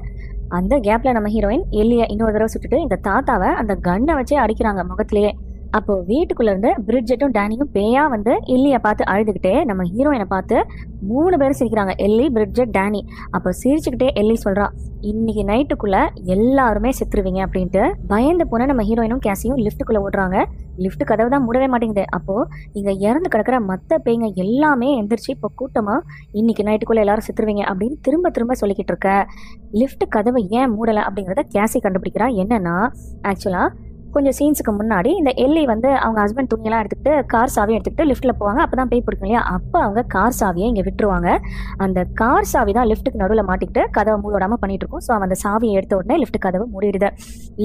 அந்த கேப்ல நம்ம ஹீரோயின் எல்லியை இன்னொரு தடவை சுட்டுட்டு இந்த தாத்தாவை அந்த கண்ணை வச்சே அடிக்கிறாங்க முகத்திலேயே. அப்போ வீட்டுக்குள்ள இருந்து பிரிட்ஜெட்டும் டேனியும் பேயா வந்து எல்லியை பார்த்து அழுதுகிட்டே நம்ம ஹீரோயினை பார்த்து மூணு பேரும் சிரிக்கிறாங்க. Ellie Bridget Danny. அப்போ சிரிச்சுக்கிட்டே எல்லி சொல்றா இன்னைக்கு நைட்டுக்குள்ள எல்லாருமே செத்துருவீங்க அப்படின்ட்டு. பயந்து போன நம்ம ஹீரோயினும் கேசியும் லிஃப்ட்டுக்குள்ள ஓடுறாங்க. லிஃப்ட் கதவு தான் மூடவே மாட்டேங்குது. அப்போ இங்க இறந்து கிடக்கிற மத்த பேய்ங்க எல்லாமே எந்திரிச்சு இப்போ கூட்டமா இன்னைக்கு நைட்டுக்குள்ள எல்லாரும் செத்துருவீங்க அப்படின்னு திரும்ப திரும்ப சொல்லிக்கிட்டு இருக்க. லிஃப்ட் கதவை ஏன் மூடல அப்படிங்கறத கேசி கண்டுபிடிக்கிறா. என்னன்னா ஆக்சுவலா கொஞ்சம் சீன்ஸுக்கு முன்னாடி இந்த எல்லி வந்து அவங்க ஹஸ்பண்ட் துணியெல்லாம் எடுத்துக்கிட்டு கார் சாவியை எடுத்துக்கிட்டு லிஃப்ட்டில் போவாங்க. அப்போ தான் பேய் பிடிக்கும் இல்லையா? அப்போ அவங்க கார் சாவியை இங்கே விட்டுருவாங்க. அந்த கார் சாவி தான் லிஃப்ட்டுக்கு நடுவில் மாட்டிக்கிட்டு கதவை மூடாமல் பண்ணிட்டு இருக்கும். ஸோ அந்த சாவியை எடுத்த உடனே லிஃப்ட் கதவை மூடிடுது.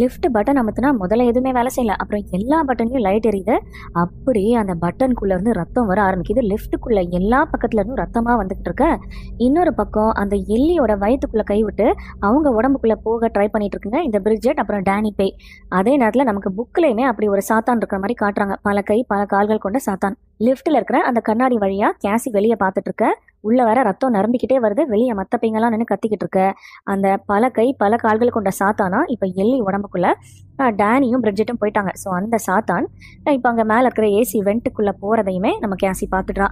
லிஃப்ட் பட்டன் அமுத்துனா முதல்ல எதுவுமே வேலை செய்யல. அப்புறம் எல்லா பட்டன்லையும் லைட் எரியுது. அப்படியே அந்த பட்டனுக்குள்ள இருந்து ரத்தம் வர ஆரம்பிக்குது. லிஃப்ட்டுக்குள்ள எல்லா பக்கத்துல இருந்தும் ரத்தமா வந்துகிட்டு இருக்க. இன்னொரு பக்கம் அந்த எல்லியோட வயிற்றுக்குள்ளே கைவிட்டு அவங்க உடம்புக்குள்ள போக ட்ரை பண்ணிட்டு இருக்குங்க. இந்த பிரிட்ஜெட் அப்புறம் டேனி பே அதே நேரத்தில் நமக்கு புக்லேயுமே அப்படி ஒரு சாத்தான் இருக்கிற மாதிரி காட்டுறாங்க. பல கை பல கால்கள் கொண்ட சாத்தான். லிஃப்ட்ல இருக்கிற அந்த கண்ணாடி வழியா கேசி வெளியே பார்த்துட்டு இருக்க. உள்ள வர ரத்தம் நிரம்பிக்கிட்டே வருது. வெளியே மற்ற பையங்கெல்லாம் நின்று கத்திக்கிட்டு இருக்க. அந்த பல கை பல கால்கள் கொண்ட சாத்தானா இப்போ எல்லி உடம்புக்குள்ள டேனியும் பிரிட்ஜெட்டும் போயிட்டாங்க. ஸோ அந்த சாத்தான் இப்போ அங்கே மேலே இருக்கிற ஏசி வெண்ட்டுக்குள்ளே போகிறதையுமே நம்ம கேசி பார்த்துட்றா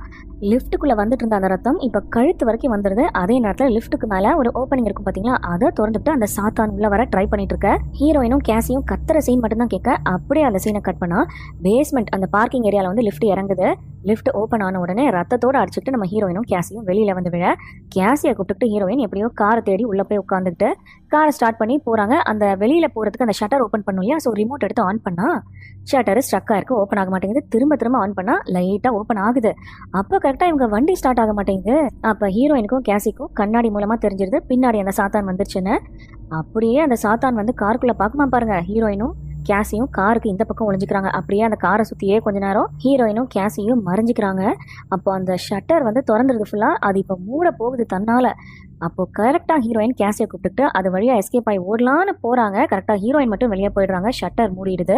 லிஃப்ட்டுக்குள்ளே வந்துட்டு இருந்த அந்த ரத்தம் இப்போ கழுத்து வரைக்கும் வந்துடுது அதே நேரத்தில் லிஃப்ட்டுக்கு மேலே ஒரு ஓப்பனிங் இருக்கும் பார்த்தீங்களா அதை திறந்துட்டு அந்த சாத்தான் உள்ள வர ட்ரை பண்ணிட்டு இருக்க. ஹீரோயினும் கேசியும் கத்துற சீன் மட்டும்தான் கேட்க. அப்படியே அந்த சீனை கட் பண்ணா பேஸ்மெண்ட் அந்த பார்க்கிங் ஏரியாவில் வந்து லிஃப்ட் இறங்குது. லிஃப்ட் ஓப்பன் ஆன உடனே ரத்தத்தோட அடிச்சுட்டு நம்ம ஹீரோயினும் கேசியும் வெளியில வந்து விழ. கேசியை கூப்பிட்டு ஹீரோயின் எப்படியோ காரை தேடி உள்ள போய் உட்காந்துக்கிட்டு காரை ஸ்டார்ட் பண்ணி போறாங்க. அந்த வெளியில போறதுக்கு அந்த ஷட்டர் ஓப்பன் பண்ணும் இல்லையா? ஸோ ரிமோட் எடுத்து ஆன் பண்ணா ஷட்டர் ஸ்ட்ரக்காக இருக்குது ஓப்பன் ஆக மாட்டேங்குது. திரும்ப திரும்ப ஆன் பண்ணால் லைட்டாக ஓப்பன் ஆகுது. அப்போ கரெக்டாக இவங்க வண்டி ஸ்டார்ட் ஆக மாட்டேங்குது. அப்போ ஹீரோயினுக்கும் கேசிக்கும் கண்ணாடி மூலமாக தெரிஞ்சிருது. பின்னாடி அந்த சாத்தான் வந்துருச்சுன்னு. அப்படியே அந்த சாத்தான் வந்து காருக்குள்ளே பார்க்குமா பாருங்கள் ஹீரோயினும் கேசியும் காருக்கு இந்த பக்கம் ஒளிஞ்சிக்கிறாங்க. அப்படியே அந்த காரை சுற்றியே கொஞ்ச நேரம் ஹீரோயினும் கேசியும் மறைஞ்சிக்கிறாங்க. அப்போ அந்த ஷட்டர் வந்து திறந்துருது ஃபுல்லாக அது இப்போ மூட போகுது தன்னால். அப்போ கரெக்டாக ஹீரோயின் கேசியை கூப்பிட்டுட்டு அது வழியாக எஸ்கேப் ஆகி ஓடலான்னு போகிறாங்க கரெக்டாக ஹீரோயின் மட்டும் வெளியே போயிடுறாங்க. ஷட்டர் மூடிடுது.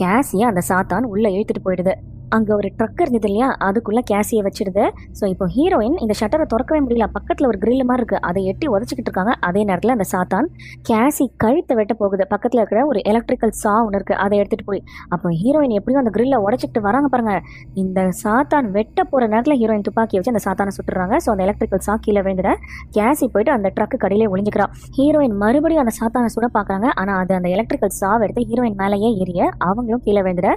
கேசியை அந்த சாத்தான் உள்ளே இழுத்துட்டு போயிடுது. அங்கே ஒரு ட்ரக் இருந்தது இல்லையா? அதுக்குள்ளே கேசியை வச்சிடுது ஸோ இப்போ ஹீரோயின் இந்த ஷட்டரை திறக்கவே முடியல. பக்கத்தில் ஒரு கிரில் மாதிரி இருக்குது அதை எட்டி உதச்சிக்கிட்டு இருக்காங்க. அதே நேரத்தில் அந்த சாத்தான் கேசி கழுத்தை வெட்ட போகுது. பக்கத்தில் இருக்கிற ஒரு எலக்ட்ரிக்கல் சா ஒன்று இருக்குது அதை எடுத்துகிட்டு போய் அப்போ ஹீரோயின் எப்படியும் அந்த கிரில்லை உடச்சிக்கிட்டு வராங்க பாருங்க. இந்த சாத்தான் வெட்ட போகிற நேரத்தில் ஹீரோயின் துப்பாக்கி வச்சு அந்த சாத்தானை சுட்டுறாங்க. ஸோ அந்த எலக்ட்ரிக்கல் சா கீழே விழுந்துட கேசி போயிட்டு அந்த ட்ரக்கு கடையிலே ஒளிஞ்சிக்கிறான் ஹீரோயின் மறுபடியும் அந்த சாத்தானை சுட பார்க்குறாங்க ஆனால் அது அந்த எலக்ட்ரிக்கல் சாவை எடுத்து ஹீரோயின் மேலேயே ஏறிய அவங்களும் கீழே விழுந்துட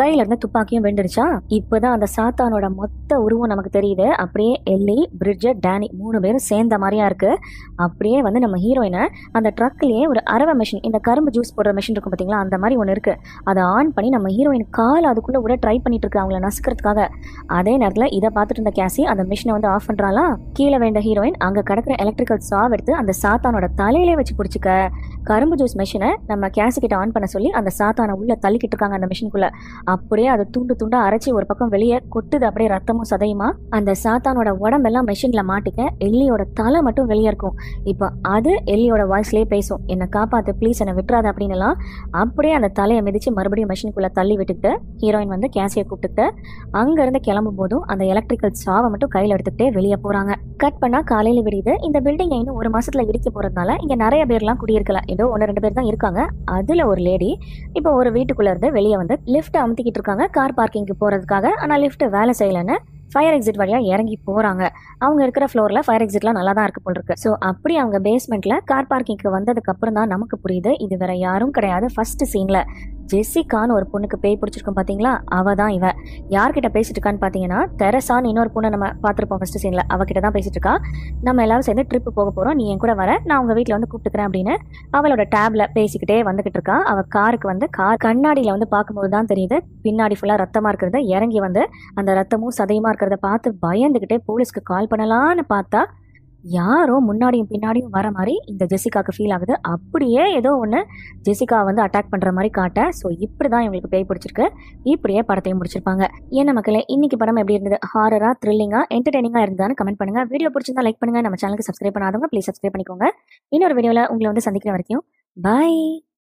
கையில இருந்து துப்பாக்கியும் வெண்டுருச்சா இப்பதான் அந்த சாத்தானோட மொத்த உருவம் நமக்கு தெரியுது. அப்படியே எல்லி பிரிட்ஜட் டேனி மூணு பேரும் சேர்ந்த மாதிரியா இருக்கு. அப்படியே வந்து நம்ம ஹீரோயினை அந்த ட்ரக்லயே ஒரு அரவை மிஷின் இந்த கரும்பு ஜூஸ் போடுற மிஷின் இருக்கும் பார்த்தீங்களா அந்த மாதிரி ஒன்று இருக்கு. அதை ஆன் பண்ணி நம்ம ஹீரோயின் கால் அதுக்குள்ள விட ட்ரை பண்ணிட்டு இருக்கு அவங்கள நசுக்கிறதுக்காக. அதே நேரத்தில் இதை பார்த்துட்டு இருந்த கேசி அந்த மிஷினை வந்து ஆஃப் பண்றாளா? கீழே வேண்ட ஹீரோயின் அங்க கிடக்கிற எலக்ட்ரிக்கல் சாவ் எடுத்து அந்த சாத்தானோட தலையிலே வச்சு பிடிச்சிக்க. கரும்பு ஜூஸ் மிஷினை நம்ம கேசி கிட்ட ஆன் பண்ண சொல்லி அந்த சாத்தானை உள்ள தள்ளிக்கிட்டு இருக்காங்க அந்த மிஷினுக்குள்ள அப்படியே அதை துண்டு துண்டா அரைச்சி ஒரு பக்கம் வெளியே கொட்டுது அப்படியே ரத்தமும் சதையுமா? அந்த சாத்தானோட உடம்பெல்லாம் மெஷின்ல மாட்டிக்க எல்லியோட தலை மட்டும் வெளியே இருக்கும். இப்போ அது எல்லியோட வாய்ஸ்லயே பேசும். என்னை காப்பாத்து ப்ளீஸ் என்னை விட்டுறாத அப்படின்னெல்லாம் அப்படியே அந்த தலையை மிதிச்சு மறுபடியும் மெஷினுக்குள்ள தள்ளி விட்டுக்கிட்டு ஹீரோயின் வந்து கேசியை கூப்பிட்டுட்டு அங்க இருந்து கிளம்பும் போதும் அந்த எலக்ட்ரிக்கல் சாவை மட்டும் கையில எடுத்துக்கிட்டே வெளியே போறாங்க. கட் பண்ணா காலையில விடியுது. இந்த பில்டிங் இன்னும் ஒரு மாசத்துல இடிக்க போறதுனால இங்க நிறைய பேர்லாம் குடியிருக்கல ஏதோ ஒன்று ரெண்டு பேர் தான் இருக்காங்க. அதுல ஒரு லேடி இப்போ ஒரு வீட்டுக்குள்ள இருந்து வெளியே வந்து லிஃப்ட் அமுத்திக்கிட்டு இருக்காங்க கார் பார்க்கிங்க்கு போறதுக்காக. ஆனா லிஃப்ட் வேலை செய்யலைன்னு ஃபயர் எக்ஸிட் வழியா இறங்கி போறாங்க. அவங்க இருக்கிற ஃப்ளோர்ல ஃபயர் எக்ஸிட்லாம் நல்லா தான் இருக்கு போல் இருக்கு. ஸோ அப்படி அவங்க பேஸ்மெண்ட்ல கார் பார்க்கிங்க்கு வந்ததுக்கு அப்புறம் தான் நமக்கு புரியுது. இது வேற யாரும் கிடையாது. ஃபர்ஸ்ட் சீன்ல ஜெசிகான்னு ஒரு பொண்ணுக்கு பேய் பிடிச்சிருக்கும் பார்த்தீங்களா அவ தான் இவ. யார்கிட்ட பேசிட்டு இருக்கான்னு பார்த்தீங்கன்னா தெரசான்னு இன்னொரு பொண்ணை நம்ம பார்த்துருப்போம் ஃபர்ஸ்ட் சீனில் அவகிட்ட தான் பேசிட்டு இருக்கா நம்ம எல்லாரும் சேர்ந்து ட்ரிப் போக போகிறோம் நீ என் கூட வர நான் உங்கள் வீட்டில் வந்து கூப்பிட்டுக்கிறேன் அப்படின்னு அவளோட டேப்ல பேசிக்கிட்டே வந்துகிட்டு இருக்கா. அவள் காருக்கு வந்து கார் கண்ணாடியில் வந்து பார்க்கும்போது தான் தெரியுது. பின்னாடி ஃபுல்லாக ரத்தமாக இருக்கிறத இறங்கி வந்து அந்த ரத்தமும் சதையுமா இருக்கிறத பார்த்து பயந்துக்கிட்டே போலீஸ்க்கு கால் பண்ணலான்னு பார்த்தா யாரோ முன்னாடியும் பின்னாடியும் வர மாதிரி இந்த ஜெசிகாவுக்கு ஃபீல் ஆகுது. அப்படியே ஏதோ ஒன்று ஜெசிகா வந்து அட்டாக் பண்ணுற மாதிரி காட்ட ஸோ இப்படி தான் இவங்களுக்கு பேய் பிடிச்சிருக்கு. இப்படியே படத்தையும் முடிச்சிருப்பாங்க. என்ன மக்களே இன்னைக்கு படம் எப்படி இருந்தது? ஹாரராக த்ரில்லிங்காக என்டர்டெய்னிங்காக இருந்தான்னு கமெண்ட் பண்ணுங்க. வீடியோ பிடிச்சிருந்தா லைக் பண்ணுங்க. நம்ம சேனலுக்கு சப்ஸ்கிரைப் பண்ணாதவங்க ப்ளீஸ் சப்ஸ்கிரைப் பண்ணிக்கோங்க. இன்னொரு வீடியோவில் உங்களை வந்து சந்திக்கிற வரைக்கும் பாய்